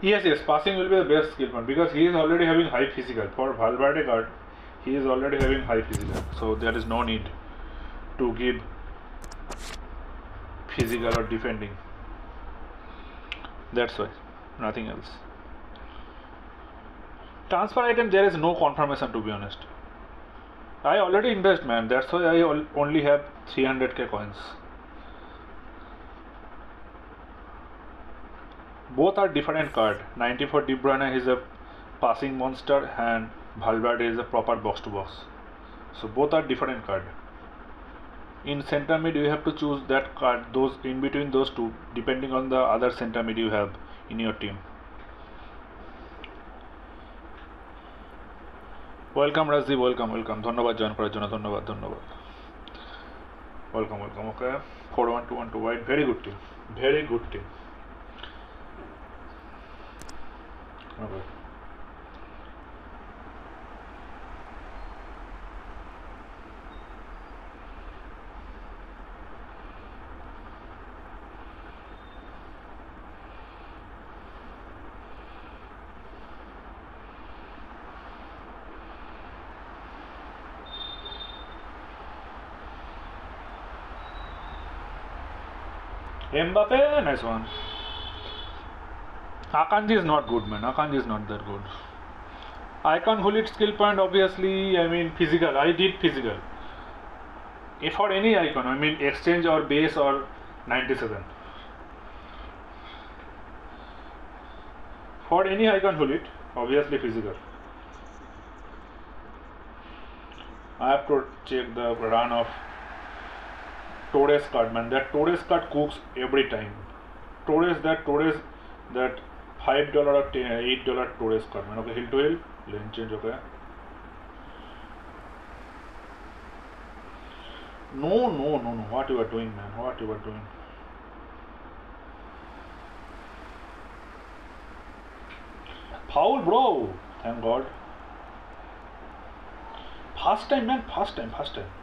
Yes, yes, passing will be the best skill point because he is already having high physical. For Valverde guard, he is already having high physical. So there is no need to give physical or defending. That's why, nothing else. transfer item there is no confirmation to be honest. I already invest man. That's why I only have 300k coins. Both are different card. 94 De Bruyne is a passing monster and Valverde is a proper box to box. So both are different card. In center mid you have to choose that card those in between those two depending on the other center mid you have in your team. Welcome Rajdeep welcome welcome ধন্যবাদ join করার জন্য ধন্যবাদ ধন্যবাদ welcome welcome okay four one two one two white very good team very Mbappe, nice one. Akanji is not good, man. Akanji is not that good. Icon Gullit skill point, obviously, I mean, physical. I did physical. If for any icon, I mean, exchange or base or 97. For any icon Gullit, obviously physical. I have to check the run of Torres card, man. That Torres card cooks every time. Torres, that Torres, that five dollar or ten, eight dollar Torres card, man. Okay, hill to hill, lane change, okay. No, no, no, no. What you are doing, man? What you are doing? Foul, bro. Thank God. First time, man. First time. First time.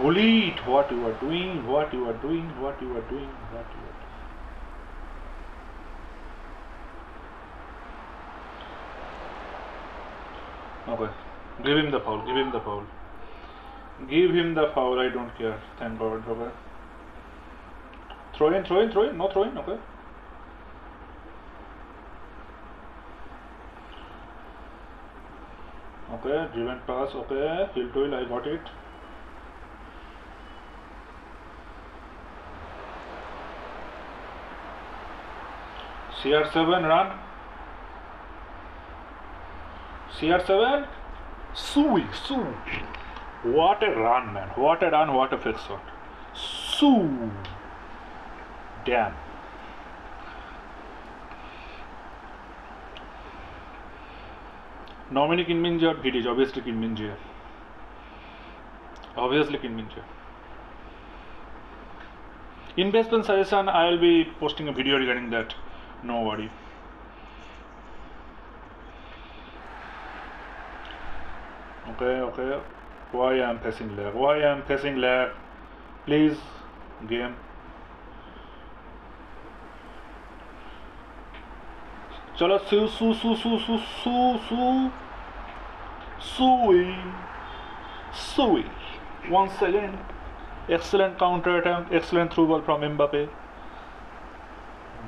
Bullied, what you are doing, what you are doing, what you are doing, what you are doing. Okay, give him the foul, give him the foul. Give him the foul, I don't care. Thank God, okay. Throw in, throw in, throw in, no throw in, okay. Okay, driven pass, okay, hill to hill, I got it. CR7 run. CR7. Sui, Su. What a run, man. What a run, what a fix shot. Su. Damn. Nominee Kim Min-jae or Vidic? Obviously Kim Min-jae. Obviously Kim Min-jae. Investment suggestion, I will be posting a video regarding that No worry. Okay, okay. Why I am facing lag? Why I am facing lag? Please, game. चलो सू सू सू सू सू सू सू Sui. Sui. Once again. Excellent counter attempt. Excellent through ball from Mbappe.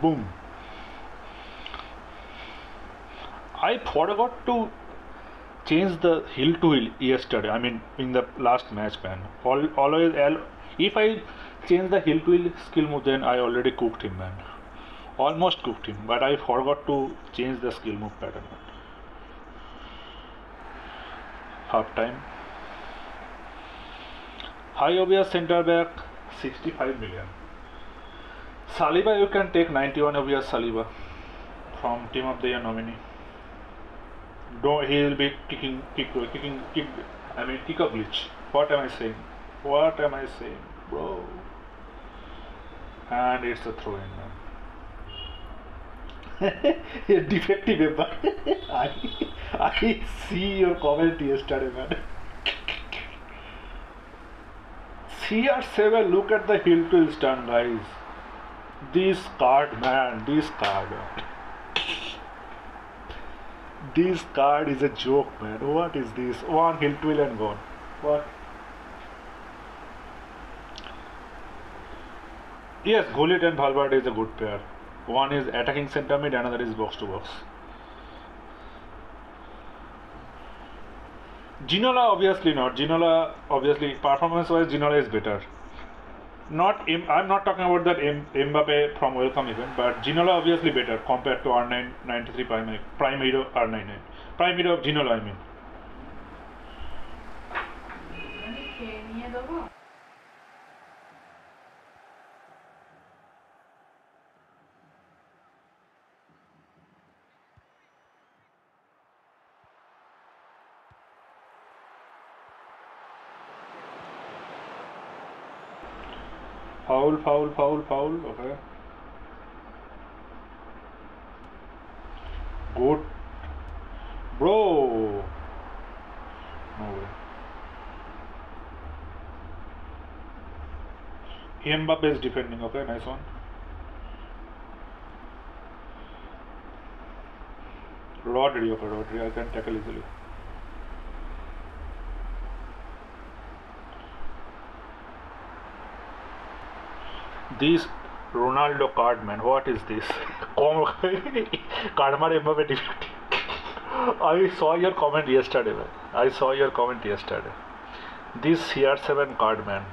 Boom. I forgot to change the hill to hill yesterday. I mean, in the last match, man. Always, if I change the hill to hill skill move, then I already cooked him, man. Almost cooked him, but I forgot to change the skill move pattern. Half time. High center back, 65 million. Saliba, you can take 91 obvious Saliba from team of the year nominee. Don't he will be kicking, kick, kicking, kick. I mean, kick a glitch. What am I saying? What am I saying, bro? And it's a throw in, man. Defective, but I, I see your comment yesterday, man. CR7, look at the hill to stand, guys. This card, man, this card. This card is a joke, man. What is this? One hill to hill and gone. What? Yes, Gullit and Valverde is a good pair. One is attacking center mid, another is box to box. Ginola obviously not. Ginola obviously performance wise Ginola is better. Not M- I'm not talking about that M- Mbappe from welcome event, but Ginola obviously better compared to R9 93 Prime Prime Hero R99 Prime Hero of Ginola I mean. Foul, foul, foul. Okay. Good. Bro. No way. Mbappe is defending. Okay, nice one. Rodri, okay, Rodri. I can tackle easily. This Ronaldo card, man. What is this? Cardmar Mbappe defecting. I saw your comment yesterday, man. I saw your comment yesterday. This CR7 card, man.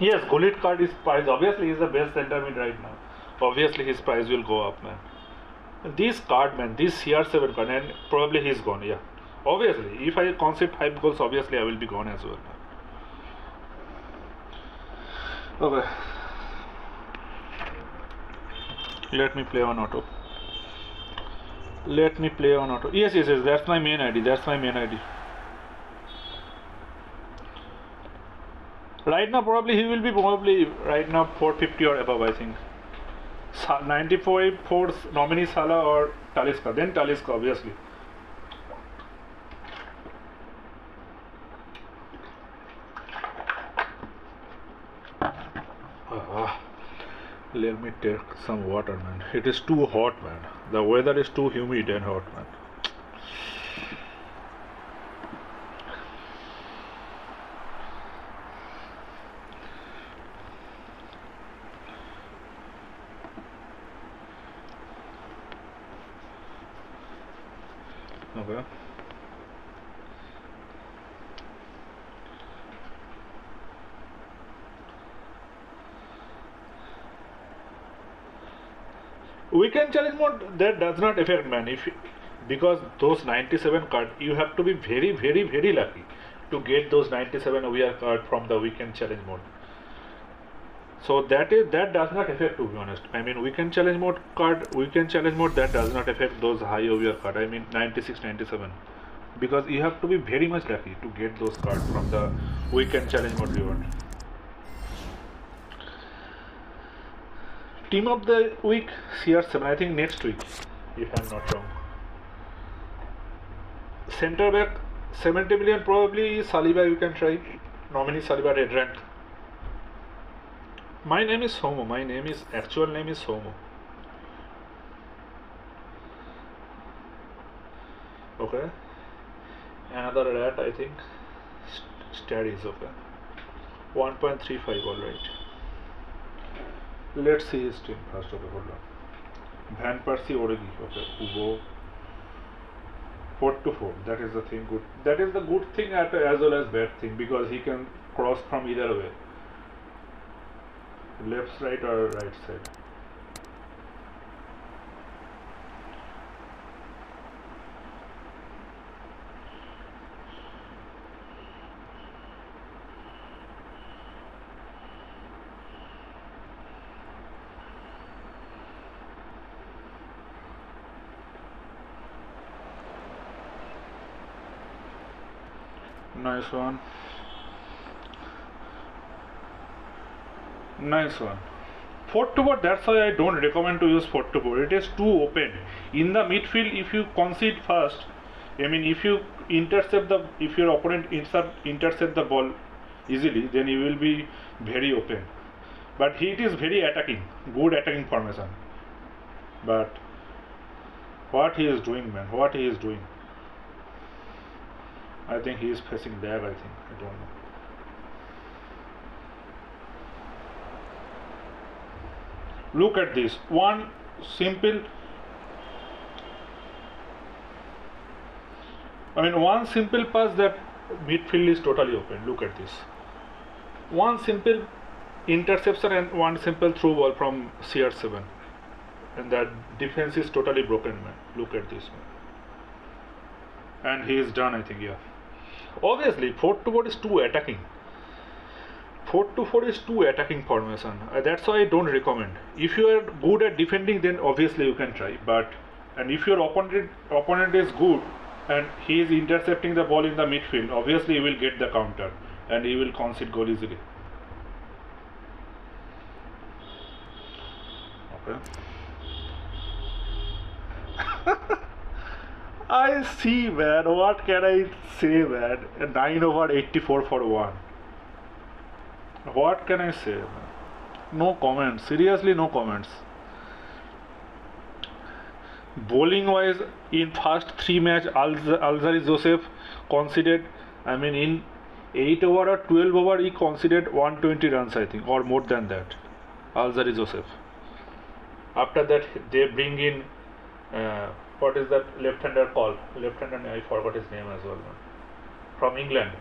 Yes, Gullit card is price. Obviously, he's the best center mid right now. Obviously, his price will go up, man. This card, man, this CR7 card, and probably he's gone, yeah. Obviously, if I concede 5 goals, obviously I will be gone as well. Okay. Let me play on auto. Let me play on auto. Yes, yes, yes. That's my main ID. That's my main ID. Right now, probably he will be probably right now 450 or above. I think. Sa- 94 for nominee Salah or Talisca. Then Talisca, obviously. Ah, let me take some water, man. It is too hot, man. The weather is too humid and hot, man. Okay. Weekend challenge mode that does not affect man if because those 97 card you have to be very very very lucky to get those 97 VR card from the weekend challenge mode. So that is that does not affect to be honest. I mean weekend challenge mode card weekend challenge mode that does not affect those high over card. I mean 96 97 because you have to be very much lucky to get those cards from the weekend challenge mode reward team of the week? CR7 I think next week if I'm not wrong. Center back. 70 million probably Saliba you can try. Nominee Saliba red rank my name is Homo. My name is actual name is Homo. Okay. Another rat I think. St- studies okay. 1.35 all right let's see his team. First okay hold on Van Persie Origi okay. Ugo 4 to 4 that is the thing good. That is the good thing at, as well as bad thing because he can cross from either way. Left side or right side nice one. Nice one. 4 to 4 that's why I don't recommend to use 4 to 4 it is too open. In the midfield if you concede first I mean if you intercept the if your opponent inter- intercept the ball easily then you will be very open. But he it is very attacking good attacking formation. But what he is doing man what he is doing I think he is facing lag I think. I don't know. Look at this. One simple I mean one simple pass that midfield is totally open. Look at this. One simple interception and one simple through ball from CR7 and that defense is totally broken man. Look at this man. And he is done I think yeah obviously 4 to 4 is too attacking. 4 to 4 is too attacking formation. Uh, that's why I don't recommend. If you are good at defending then obviously you can try. But and if your opponent opponent is good and he is intercepting the ball in the midfield obviously he will get the counter and he will concede goal easily. Okay I see, man. What can I say, man? A 9 over 84 for 1. What can I say? No comments. Seriously, no comments. Bowling wise, in first three match, Alz- Alzarri Joseph conceded, I mean, in 8 over or 12 over, he conceded 120 runs, I think, or more than that. Alzarri Joseph. After that, they bring in. Uh, what is that left-hander called? Left-hander, I forgot his name as well. From England.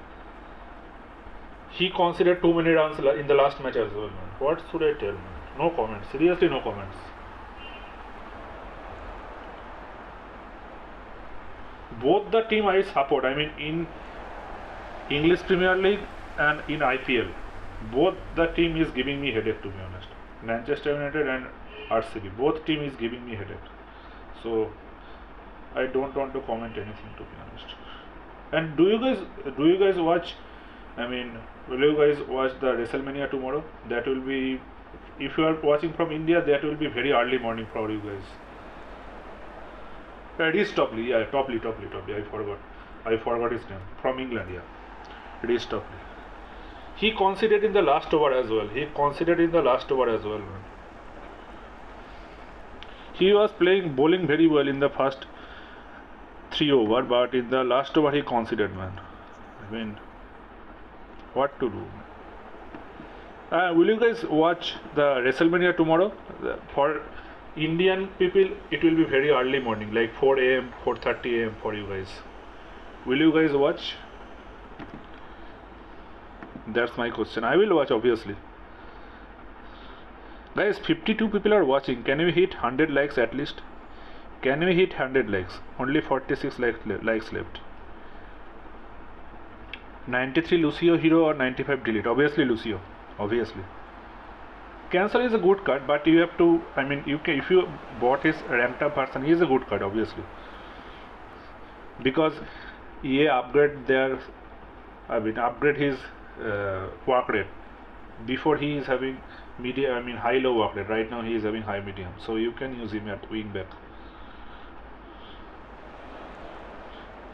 He considered too many runs in the last match as well. What should I tell? No comments. Seriously, no comments. Both the team I support. I mean, in English Premier League and in IPL, both the team is giving me headache to be honest. Manchester United and RCB, both team is giving me headache. So I don't want to comment anything to be honest. And do you guys do you guys watch? I mean, will you guys watch the WrestleMania tomorrow? That will be, if you are watching from India, that will be very early morning for you guys. It is Topley, yeah, Topley, Topley, Topley. I forgot, I forgot his name. From England, yeah, it is Topley. He considered in the last over as well. He considered in the last over as well. Man. He was playing bowling very well in the first three over, but in the last over he conceded, man. I mean, what to do? Uh, will you guys watch the WrestleMania tomorrow? For Indian people, it will be very early morning, like 4 a.m., 4:30 a.m. for you guys. Will you guys watch? That's my question. I will watch, obviously. Guys, 52 people are watching. Can we hit 100 likes at least? Can we hit 100 likes? Only 46 likes, likes left. 93 Lucio hero or 95 De Ligt? Obviously Lucio. Obviously. Cancelo is a good card, but you have to. I mean, you can if you bought his ranked up version, he is a good card, obviously. Because EA upgrade their, I mean, upgrade his uh, work rate. Before he is having medium, I mean, high low work rate. Right now he is having high medium, so you can use him at wing back.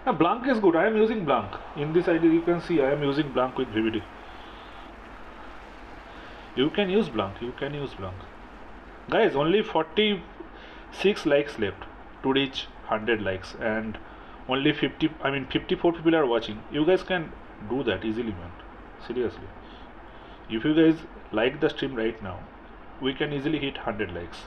Now, Blanc is good. I am using Blanc. In this ID, you can see I am using Blanc with VVD. You can use Blanc. You can use Blanc. Guys, only 46 likes left to reach 100 likes, and only 50. I mean, 54 people are watching. You guys can do that easily, man. Seriously. If you guys like the stream right now, we can easily hit 100 likes.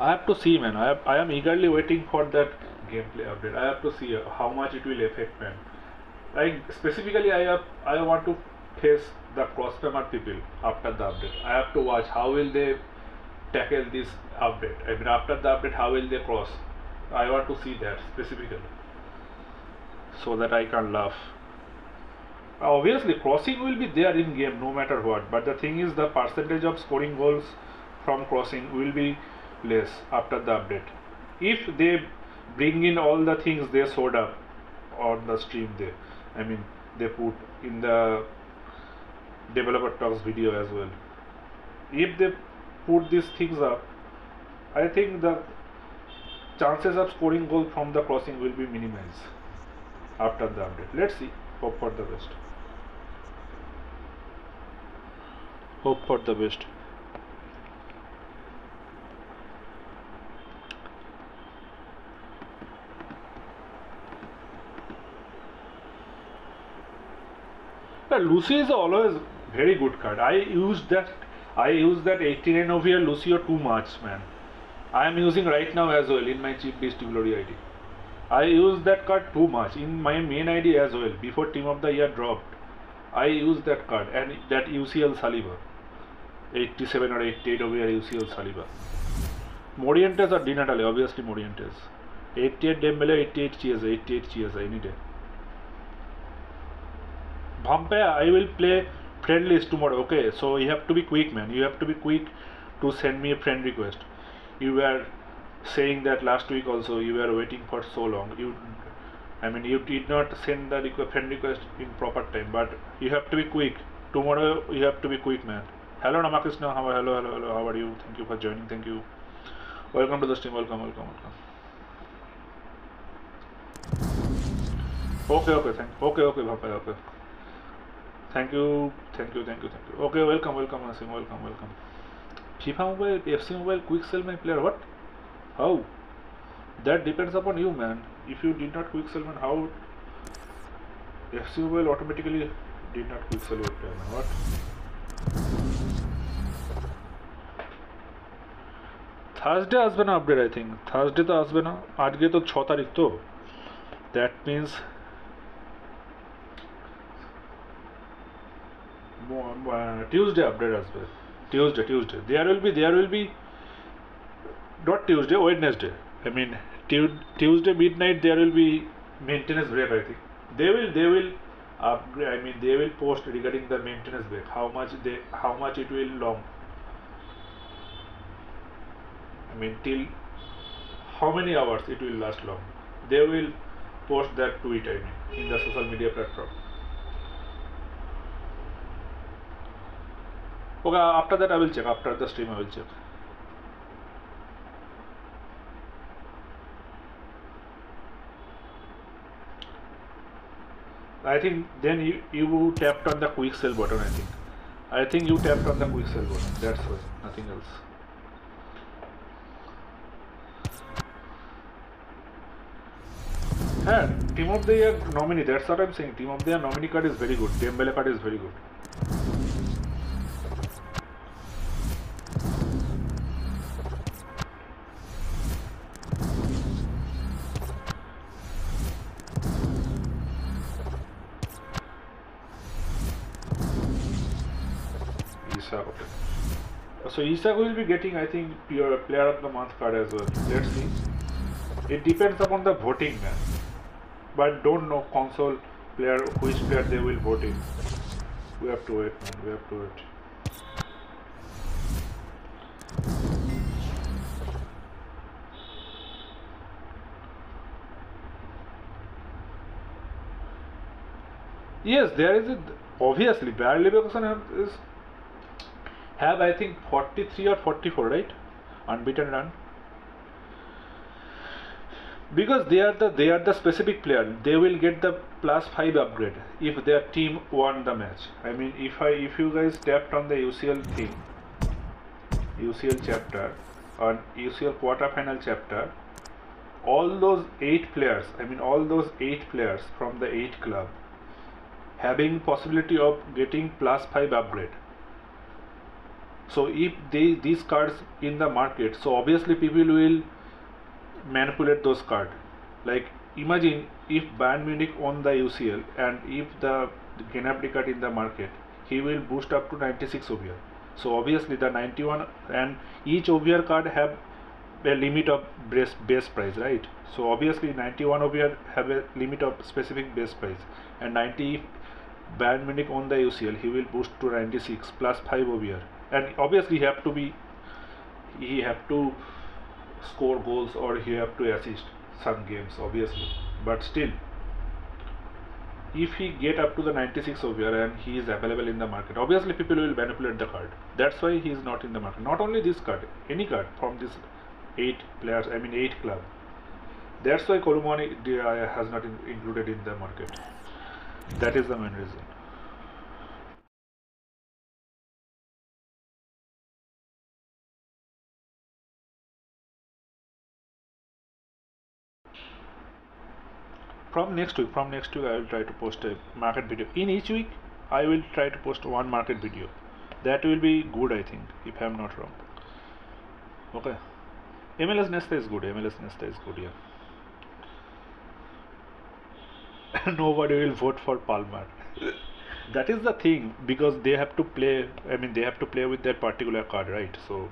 I have to see, man. I, have, I am eagerly waiting for that gameplay update. I have to see uh, how much it will affect, man. Like specifically, I have I want to face the cross-fammer people after the update. I have to watch how will they tackle this update. I mean, after the update, how will they cross? I want to see that specifically, so that I can laugh. Obviously, crossing will be there in game no matter what. But the thing is, the percentage of scoring goals from crossing will be less after the update. If they bring in all the things they showed up on the stream, they, I mean, they put in the developer talks video as well. If they put these things up, I think the chances of scoring goal from the crossing will be minimized after the update. Let's see. Hope for the best. Hope for the best. Uh, Lucio is always very good card. I used that. I used that 89 OVR Lucio too much, man. I am using right now as well in my cheap beast glory ID. I use that card too much in my main ID as well. Before Team of the Year dropped, I used that card and that UCL Saliba, 87 or 88 OVR UCL Saliba. Morientes or Di Natale, obviously Morientes. 88 Dembele, 88 Chiesa, 88 Chiesa any day. Vampire, I will play friend list tomorrow. Okay, so you have to be quick, man. You have to be quick to send me a friend request. You were saying that last week also. You were waiting for so long. You, I mean, you did not send the requ- friend request in proper time. But you have to be quick. Tomorrow you have to be quick, man. Hello, Namakrishna. How hello, hello, hello. How are you? Thank you for joining. Thank you. Welcome to the stream. Welcome, welcome, welcome. Okay, okay, thank. Okay, okay, Vampire. Okay Thank you, thank you, thank you, thank you. Okay, welcome, welcome, Asim, welcome, welcome. FIFA Mobile, FC Mobile, quick sell my player. What? How? That depends upon you, man. If you did not quick sell, man, how? FC Mobile automatically did not quick sell your player, man. What? Thursday আসবে না update I think Thursday তো আসবে না আজকে তো ছ তারিখ তো that means Tuesday update as well. Tuesday, Tuesday. There will be, there will be, not Tuesday, Wednesday. I mean, Tuesday midnight there will be maintenance break. I think they will, they will upgrade. I mean, they will post regarding the maintenance break. How much they, how much it will long. I mean, till how many hours it will last long. They will post that tweet. I mean, in the social media platform. Okay, after that I will check. After the stream I will check. I think then you, you tapped on the quick sell button. I think. I think you tapped on the quick sell button. That's why. Nothing else. Yeah, team of the nominee. That's what I'm saying. Team of the year nominee card is very good. Dembele card is very good. So Isak will be getting, I think, your player of the month card as well. Let's see. It depends upon the voting, man. But don't know console player which player they will vote in. We have to wait, man. We have to wait. Yes, there is a, obviously Leverkusen have, is have I think 43 or 44 right? Unbeaten run. Because they are the they are the specific player. They will get the plus 5 upgrade if their team won the match. I mean if I if you guys tapped on the UCL thing UCL chapter on UCL quarterfinal chapter all those 8 players I mean all those 8 players from the 8 club having possibility of getting plus 5 upgrade so if they these cards in the market so obviously people will manipulate those cards. Like imagine if Bayern Munich won the UCL and if the Gnabry card in the market he will boost up to 96 OVR so obviously the 91 and each OVR card have a limit of base, base price right? So obviously 91 OVR have a limit of specific base price and 90 if Bayern Munich on the UCL he will boost to 96 plus 5 OVR and obviously he have to be he have to score goals or he have to assist some games obviously. But still if he get up to the 96 OVR and he is available in the market obviously people will manipulate the card. That's why he is not in the market. Not only this card any card from this 8 players I mean 8 club. That's why Kolo Muani uh, has not in, included in the market. That is the main reason from next week from next week i will try to post a market video in each week I will try to post one market video. That will be good, I think, if I am not wrong. Okay. MLS Nesta is good. MLS Nesta is good, yeah. Nobody will vote for Palmer. that is the thing because they have to play. I mean, they have to play with that particular card, right? So,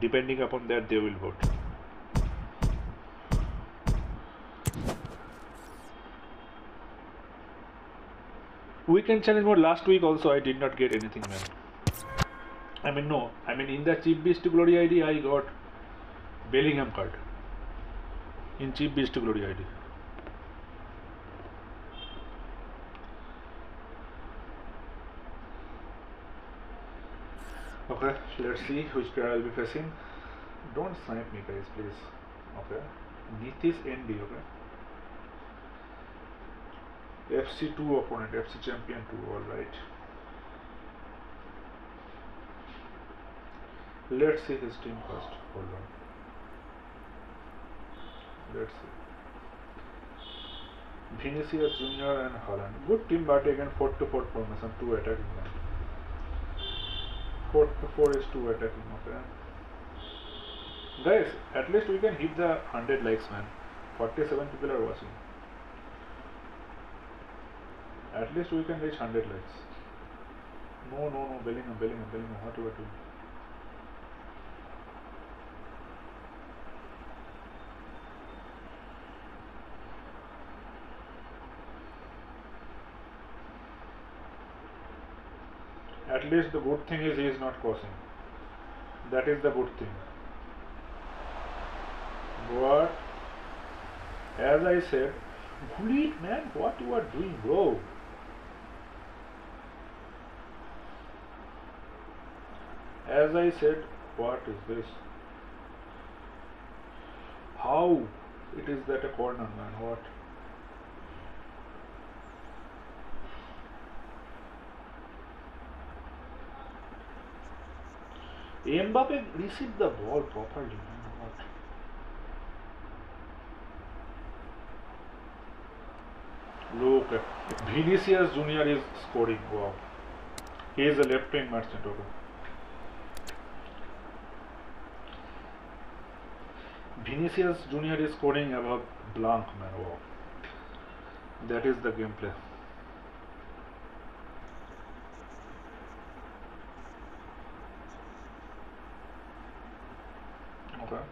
depending upon that, they will vote. Weekend challenge mode last week also I did not get anything, man. I mean, no. I mean, in the cheap beast to glory ID, I got Bellingham card. In cheap beast to glory ID. Okay, let's see which player I'll be facing. Don't snipe me, guys, please. Okay, Nitish ND. Okay, FC2 opponent, FC champion 2. All right. Let's see his team first. Hold on. Let's see. Vinicius Junior and Haaland. Good team, but again 4 to 4 formation, 2 attacking men. 4 to 4 is 2 attacking, okay. Guys, at least we can hit the 100 likes, man. 47 people are watching. At least we can reach 100 likes. No, no, no, Bellingham, Bellingham, Bellingham, what you are doing? At least the good thing is he is not crossing. That is the good thing. But as I said, bully man, what you are doing, bro? As I said, what is this? How it is that a corner man? What? Mbappe received the ball properly. Look, Vinicius Junior is scoring. Wow. He is a left wing merchant. Okay. Vinicius Junior is scoring above Blanc, man. Wow. That is the gameplay. Okay.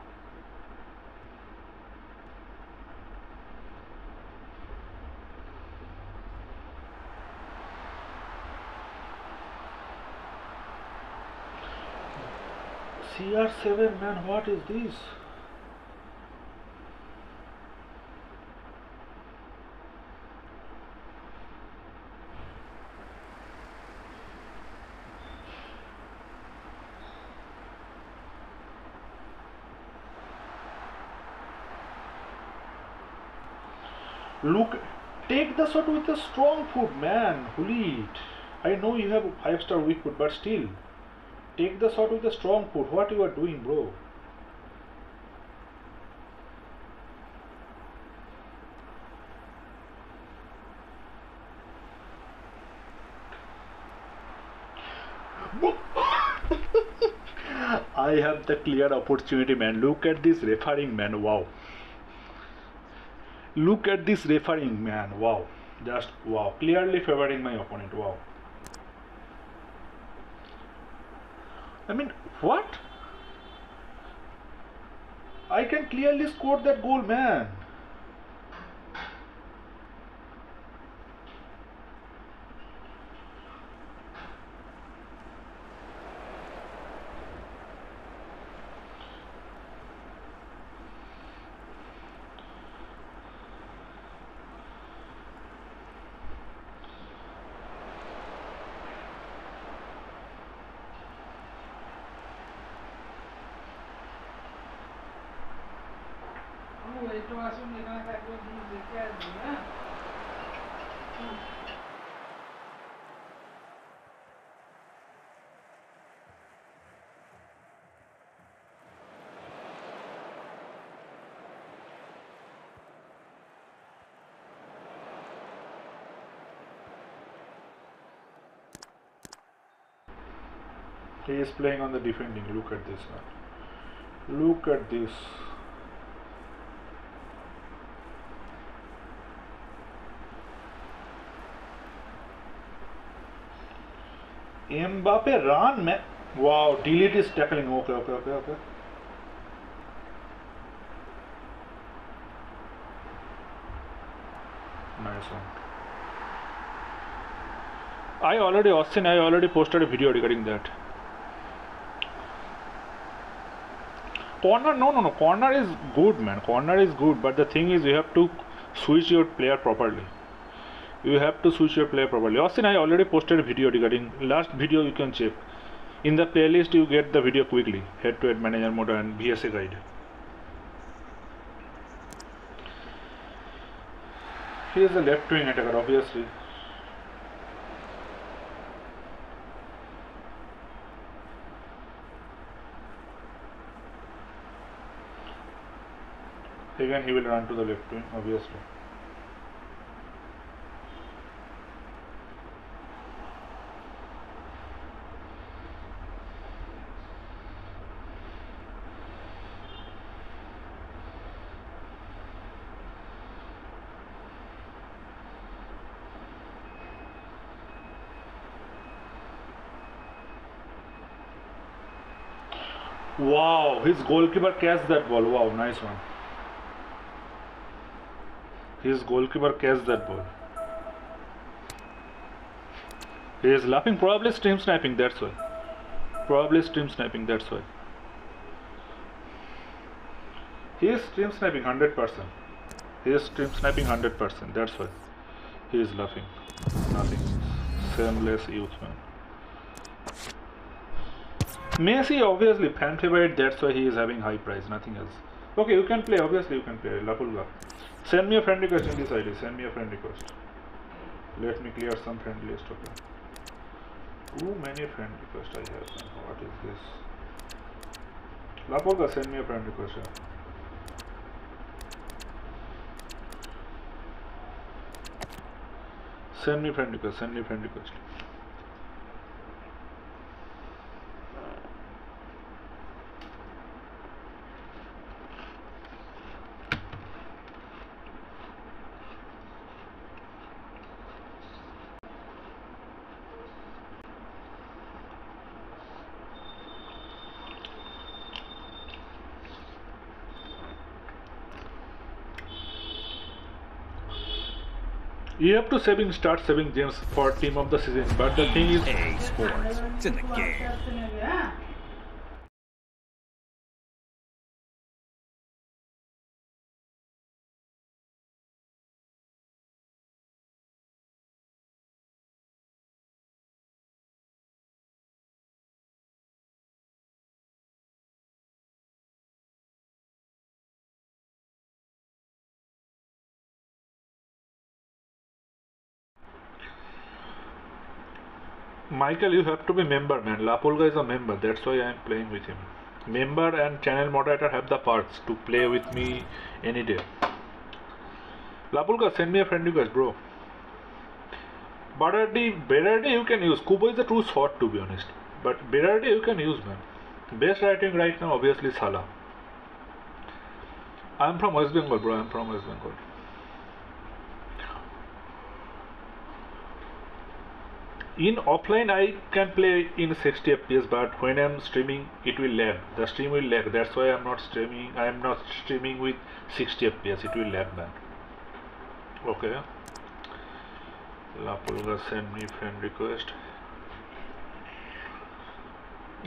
CR7 man, what is this? Look, take the shot with a strong foot, man. It. I know you have five star weak foot, but still, take the shot with a strong foot. What you are doing, bro? I have the clear opportunity, man. Look at this refereeing, man. Wow. Look at this refereeing, man. Wow. Just wow. Clearly favoring my opponent. Wow. I mean, what? I can clearly score that goal, man. Is playing on the defending. Look at this man. Look at this. Mbappe run man. Wow, De Ligt is tackling. Okay, okay, okay, okay. Nice one. I already Austin. I already posted a video regarding that. Corner, no, no, no. Corner is good, man. Corner is good, but the thing is, you have to switch your player properly. You have to switch your player properly. Austin, I already posted a video regarding last video. You can check in the playlist. You get the video quickly. Head-to-head manager mode and VSA guide. He is a left wing attacker, obviously. Again, he will run to the left wing, obviously. Wow, his goalkeeper catch that ball. Wow, nice one. His goalkeeper catch that ball. He is laughing, probably stream sniping, that's why. Probably stream sniping, that's why. He is stream sniping 100%. He is stream sniping 100%, that's why. He is laughing. Nothing. Shameless youth man. Messi obviously fan favorite, that's why he is having high price, nothing else. Okay, you can play, obviously you can play. Lapulga. Send me a friend request in this ID, send me a friend request. Let me clear some friend list, okay. Too many friend requests I have. What is this? Lapulga, send me a friend request. Yeah. Send me friend request, send me friend request. You have to saving start saving gems for team of the season, but the thing is EA Sports. It's in the game. Michael, you have to be member, man. Lapulga is a member. That's why I am playing with him. Member and channel moderator have the perks to play with me any day. Lapulga, send me a friend request, bro. Berardi, Berardi you can use. Kubo is a true shot, to be honest. But Berardi you can use, man. Best writing right now, obviously Salah. I'm from West Bengal, bro. I'm from West Bengal. In offline i can play in 60 fps but when i'm streaming it will lag. The stream will lag. That's why i'm not streaming i'm not streaming with 60 fps it will lag man okay. Lapulga send me friend request.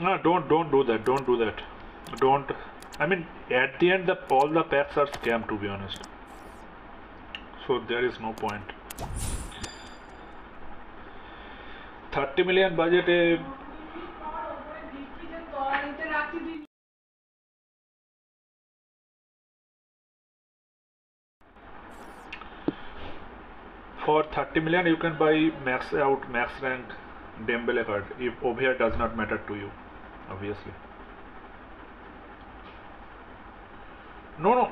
No don't don't do that don't do that. Don't i mean at the end the all the packs are scam to be honest. So there is no point 30 million বাজেটে ডিসপ্লের তলানিতে রাখছি তুই for 30 million you can buy max out max rank Dembele card if OVR does not matter to you obviously no no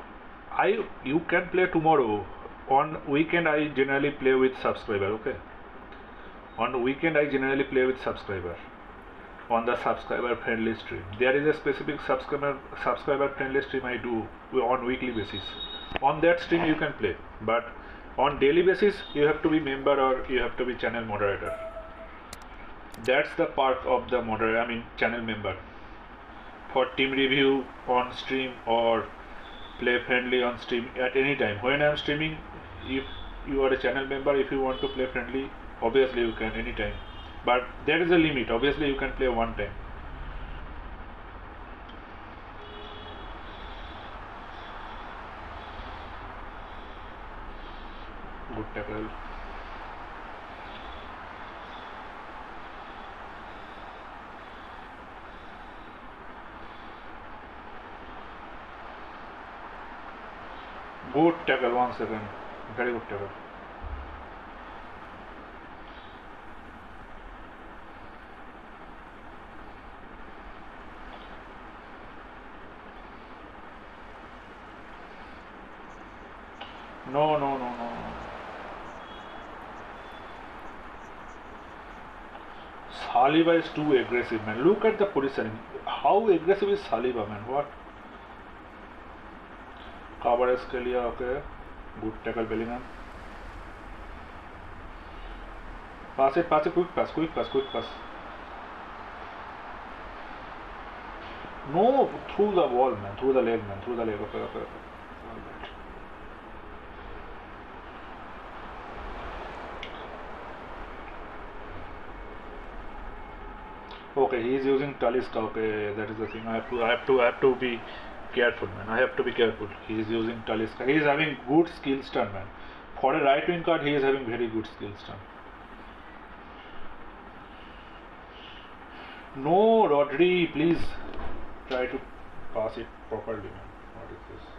I you can play tomorrow on weekend I generally play with subscriber okay On weekend I generally play with subscriber on the subscriber friendly stream. There is a specific subscriber subscriber friendly stream I do on weekly basis. On that stream you can play, but on daily basis you have to be member or you have to be channel moderator. That's the part of the moderator. I mean channel member. For team review on stream or play friendly on stream at any time. When I'm streaming, if you are a channel member, if you want to play friendly, obviously you can anytime. But there is a limit. Obviously you can play one time. Good tackle. Good tackle one second. Very good tackle No, no, no, no. Saliba is too aggressive, man. Look at the positioning. How aggressive is Saliba, man? What? Kvaratskhelia, okay. Good tackle, Bellingham. Pass it, pass it, quick pass, quick pass, quick pass. No, through the wall, man. Through the leg, man. Through the leg. Okay, okay, okay. Okay, he is using Talisca. Okay, that is the thing. I have to, I have to, I have to be careful, man. I have to be careful. He is using Talisca. He is having good skill stun, man. For a right wing card, he is having very good skill stun. No, Rodri, please try to pass it properly, man. What is this?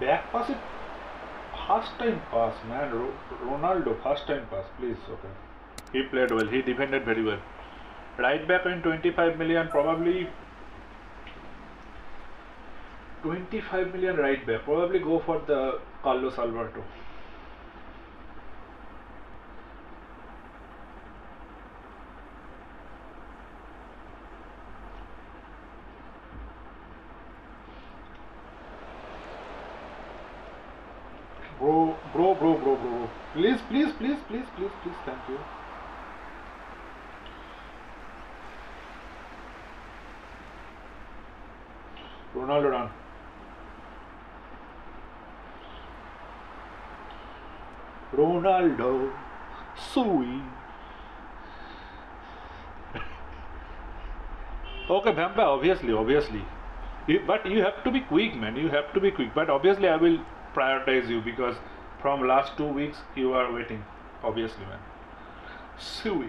back pass it first time pass man. Ro- Ronaldo first time pass please okay. He played well. He defended very well. Right back in 25 million probably 25 million right back. Probably go for the Carlos Alberto bro bro bro bro bro please please please please please please thank you. Ronaldo run. Ronaldo Sui. Okay Bamba obviously obviously. You, but you have to be quick man. You have to be quick. But obviously I will prioritize you because from last two weeks you are waiting obviously man Sui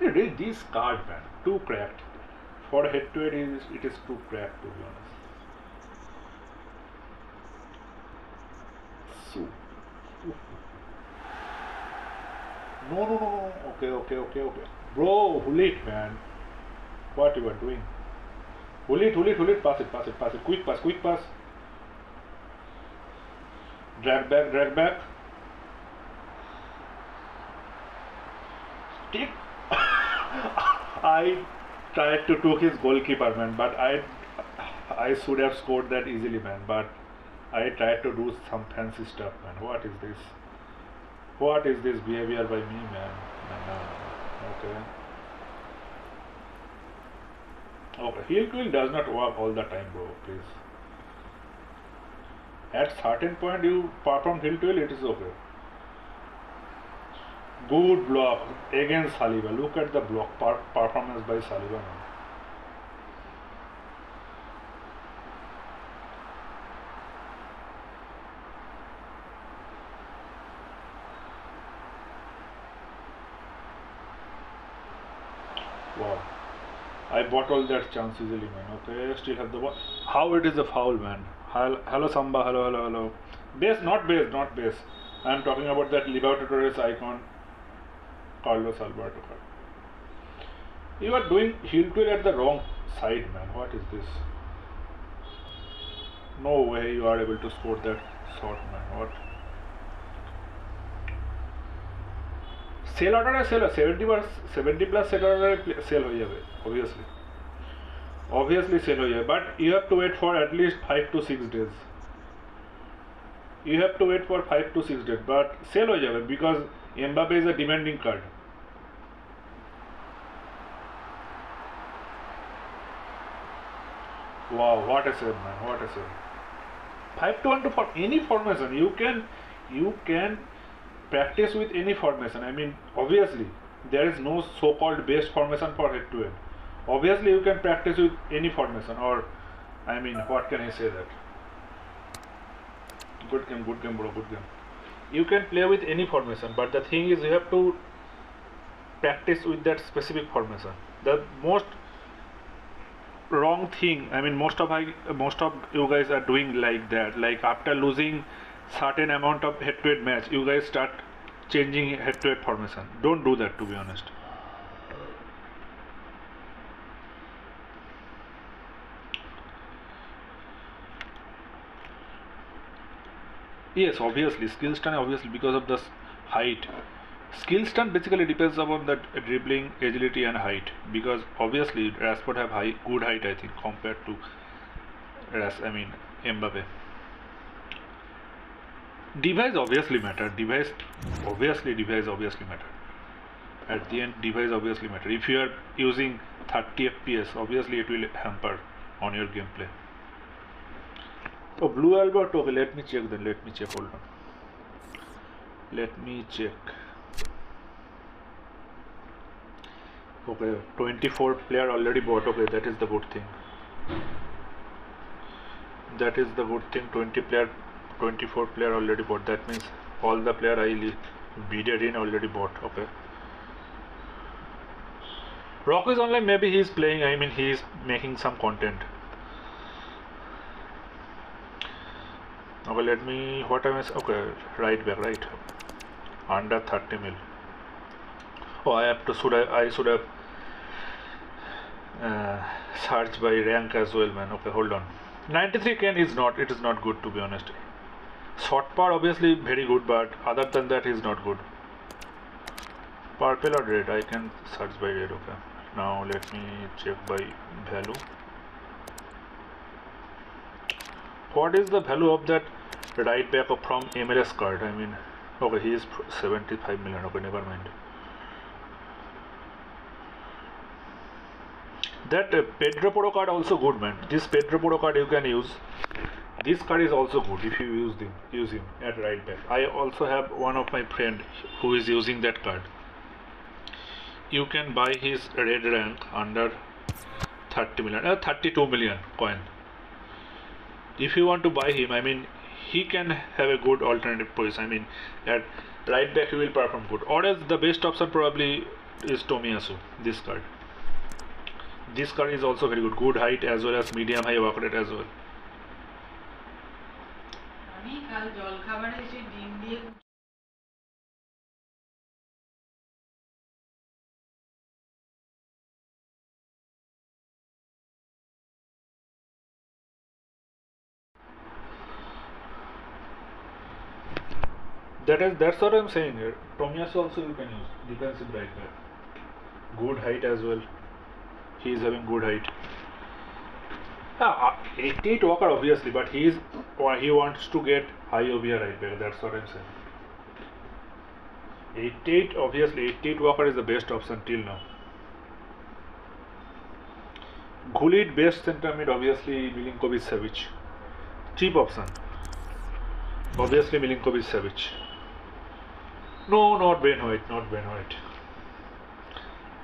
Dude, this card man too cracked. For head to head is it is too cracked to be honest. Su no no no no. Okay okay okay okay. Bro Gullit man. What you are doing? Gullit Gullit Gullit pass it pass it pass it. Quick pass quick pass. Drag back, drag back. I tried to took his goalkeeper, man, but I I should have scored that easily, man. But I tried to do some fancy stuff, man. What is this? What is this behavior by me, man? Okay. Okay, heel twirl does not work all the time, bro. Please at certain point you perform hill to it is okay. Good block against Saliba. Look at the block per performance by Saliba now. Wow. I bottled that chance easily, man. Okay, still have the ball. How it is a foul, man. Hello, hello Samba. Hello, hello, hello. Base, not base, not base. I am talking about that Libertadores icon, Carlos Alberto. You are doing heel twirl at the wrong side man. What is this? No way you are able to score that shot man. What? Sell অর্ডারে sell seventy plus seventy plus sell অর্ডারে sell হয়ে যাবে obviously obviously sell হয়ে যাবে but you have to wait for at least five two six days you have to wait for five two six days but sell হয়ে যাবে because Mbappe is a demanding card. Wow, what a save, man! What a save. Five to one to for any formation you can, you can practice with any formation. I mean, obviously there is no so-called best formation for head to head. Obviously, you can practice with any formation, or I mean, what can I say that? Good game, good game, bro, good game. You can play with any formation, but the thing is, you have to practice with that specific formation. The most wrong thing i mean most of I, most of you guys are doing like that. Like after losing certain amount of head to head match you guys start changing head to head formation. Don't do that to be honest yes obviously. Skill stun obviously because of the height. Skill stun basically depends upon that dribbling agility and height. Because obviously Rashford have high good height I think compared to Ras I mean Mbappe. Device obviously matter. Device obviously device obviously matter. At the end device obviously matter. If you are using 30 fps obviously it will hamper on your gameplay oh blue albert okay let me check then let me check hold on. Let me check. Okay 24 player already bought okay that is the good thing. That is the good thing 20 player 24 player already bought that means all the player I bidded in already bought okay. Rock is online maybe he is playing I mean he is making some content okay let me what am I okay right back right. Under 30 mil. Oh I have to should I I should have uh, searched by rank as well man. Okay hold on. 93 can is not it is not good to be honest. Short power obviously very good but other than that is not good. Purple or red I can search by red okay. Now let me check by value what is the value of that right back from MLS card? I mean okay he is 75 million okay never mind. That uh, Pedro Porro card also good man. This Pedro Porro card you can use. This card is also good if you use him use him at right back. I also have one of my friend who is using that card. You can buy his red rank under 30 million uh, 32 million coin if you want to buy him I mean he can have a good alternative position I mean at right back he will perform good. Or else the best option probably is Tomiyasu this card. This card is also very good. Good height as well as medium high work rate as well That is that's what I'm saying here. Tomiyasu also you can use defensive right back. Good height as well. He is having good height. Ah, uh, 88 Walker obviously, but he is he wants to get high OVR right back. That's what I'm saying. 88 obviously 88 Walker is the best option till now. Gullit best center mid obviously Milinkovic Savic. Cheap option. Obviously Milinkovic Savic. No, not Ben White, not Ben White.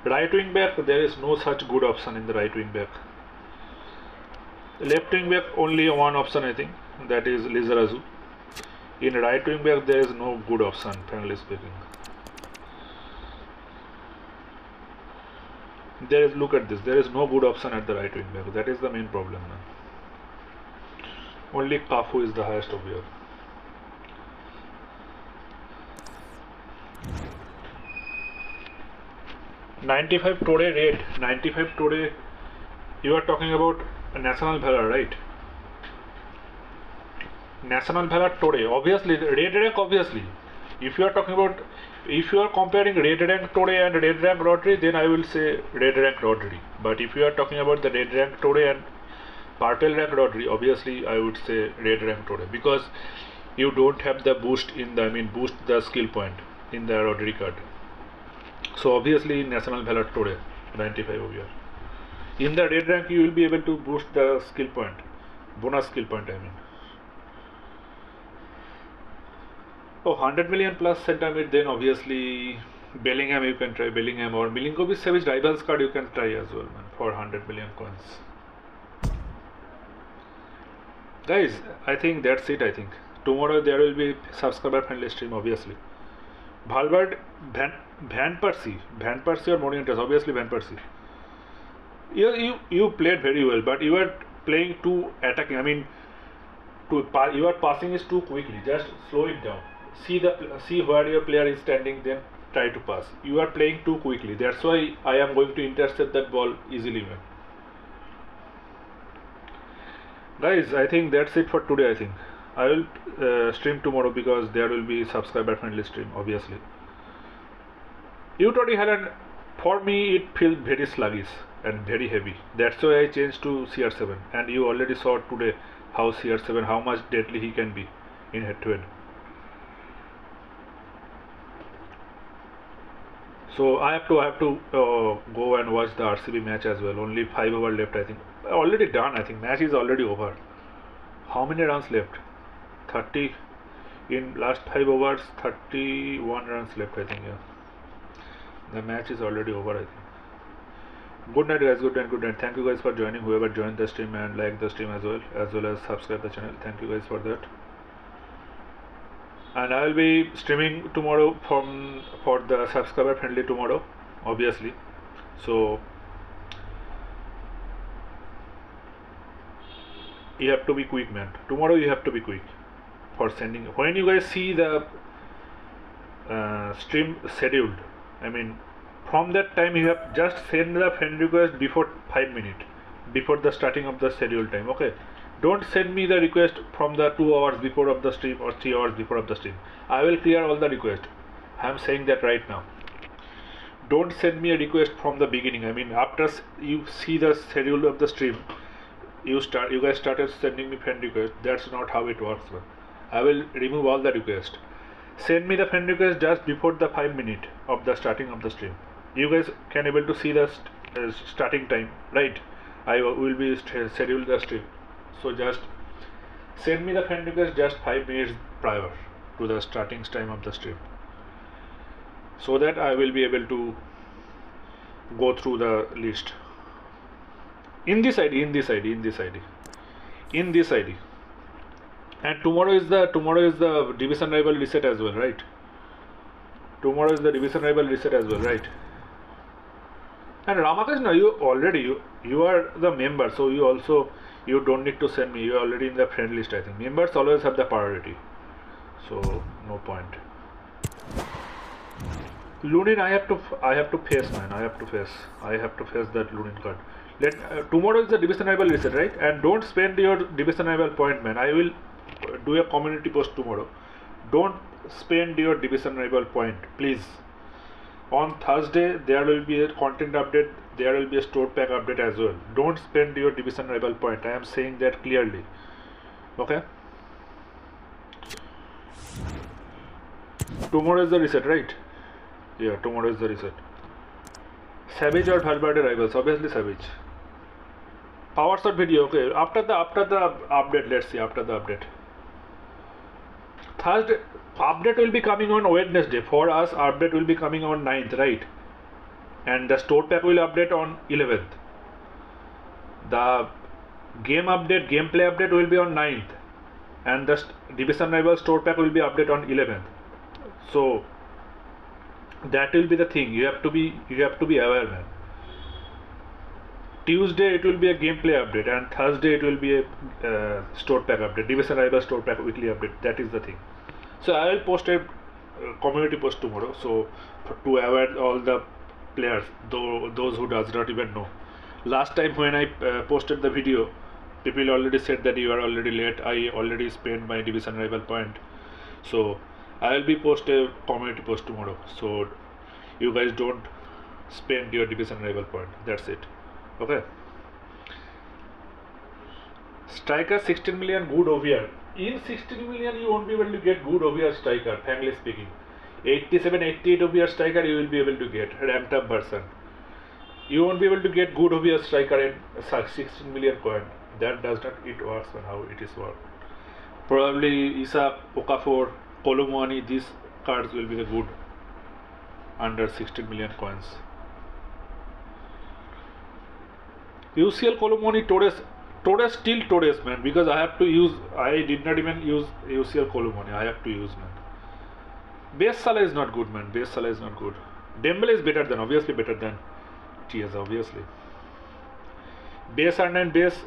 Right wing back, there is no such good option in the right wing back. Left wing back, only one option I think, that is Lizarazu. In right wing back, there is no good option, frankly speaking. There is, look at this, there is no good option at the right wing back. That is the main problem. Only Cafu is the highest of here. Ninety-five today rate. Ninety-five today you are talking about national valor right national valor today obviously red rank obviously if you are talking about if you are comparing red rank today and red rank lottery, then i will say red rank lottery. but if you are talking about the red rank today and purple rank lottery, obviously i would say red rank today because you don't have the boost in the i mean boost the skill point in the rotary card. So obviously national ballot today 95 over in the red rank you will be able to boost the skill point. Bonus skill point i mean. Oh 100 million plus centimeter then obviously bellingham you can try bellingham or milinkovic savic rivals card you can try as well man for 100 million coins. Guys i think that's it i think. Tomorrow there will be subscriber friendly stream obviously Valverde, Van, Van Persie, Van Persie or Morientes, obviously Van Persie. You, you, you played very well, but you are playing too attacking. I mean, to pa- your passing is too quickly. Just slow it down. See the see where your player is standing, then try to pass. You are playing too quickly. That's why I am going to intercept that ball easily, man. Guys, I think that's it for today. I think. I will uh, stream tomorrow because there will be subscriber friendly stream obviously. Utah Haaland for me it feels very sluggish and very heavy. That's why I changed to CR7 and you already saw today how CR7 how much deadly he can be in head to head. So I have to I have to uh, go and watch the RCB match as well. Only five over left I think. Already done I think. Match is already over. How many runs left? 30 in last 5 overs 31 runs left I think yeah. The match is already over I think. Good night guys. Good night good night. Thank you guys for joining. Whoever joined the stream and like the stream as well as well as subscribe the channel thank you guys for that. And I will be streaming tomorrow from for the subscriber friendly tomorrow obviously. So you have to be quick man. Tomorrow you have to be quick for sending when you guys see the uh, stream scheduled I mean from that time you have just send the friend request before 5 minutes before the starting of the schedule time okay? Don't send me the request from the 2 hours before of the stream or 3 hours before of the stream. I will clear all the request. I am saying that right now. Don't send me a request from the beginning. I mean after you see the schedule of the stream you start you guys started sending me friend request. That's not how it works. I will remove all the request. Send me the friend request just before the 5 minute of the starting of the stream. You guys can able to see the st uh, starting time, right? I will be schedule the stream. So just send me the friend request just 5 minutes prior to the starting time of the stream. So that I will be able to go through the list. In this ID, in this ID, in this ID, in this ID and tomorrow is the tomorrow is the division rival reset as well right? Tomorrow is the division rival reset as well right? And Ramakrishna you already you you are the member so you also you don't need to send me. You are already in the friend list I think. Members always have the priority. So no point. Lunin I have to I have to face man. I have to face I have to face that Lunin card. Let uh, tomorrow is the division rival reset right? And don't spend your division rival point man. I will do a community post tomorrow. Don't spend your division rival point please. On thursday there will be a content update there will be a store pack update as well. Don't spend your division rival point. I am saying that clearly. Okay? Tomorrow is the reset right? Yeah tomorrow is the reset. Savic or Valverde rivals? Obviously Savic. Power shot video okay. After the after the update let's see after the update Thursday update will be coming on Wednesday. For us, update will be coming on 9th, right? And the store pack will update on 11th. The game update, gameplay update will be on 9th. And the division rival store pack will be update on 11th. So that will be the thing. You have to be you have to be aware, man. Tuesday it will be a gameplay update and Thursday it will be a uh, store pack update, Division Rival store pack weekly update. That is the thing. So I will post a uh, community post tomorrow. So to avoid all the players, though those who does not even know, last time when I uh, posted the video, people already said that you are already late. I already spent my division rival point, so I will be post a community post tomorrow. So you guys don't spend your division rival point. That's it. Okay. Striker 16 million good OVR. In 16 million you won't be able to get good OVR striker, frankly speaking. 87 88 OVR striker you will be able to get ramped up version you won't be able to get good OVR striker in 16 million coin. That does not it works on how it is work. Probably Isak, Okafor, Kolo Muani, these cards will be the good under 16 million coins. UCL Kolo Muani Torres Torres still Torres man because I have to use I did not even use UCL Kolo Muani. I have to use man. Base Salah is not good man. Base Salah is not good. Dembele is better than obviously better than TS obviously. Base R9 base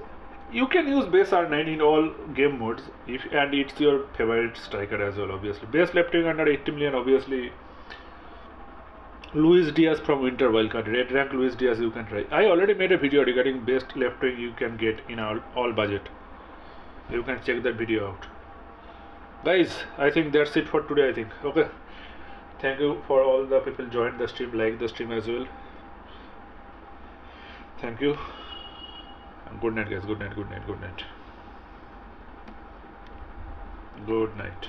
you can use base R9 in all game modes if and it's your favorite striker as well obviously. Base left wing under 80 million obviously Luis Diaz from Winter Wildcard, red rank Luis Diaz you can try. I already made a video regarding best left wing you can get in all, all budget. You can check that video out. Guys, I think that's it for today I think. Okay. Thank you for all the people joined the stream, like the stream as well. Thank you. And good night guys, good night, good night, good night. Good night.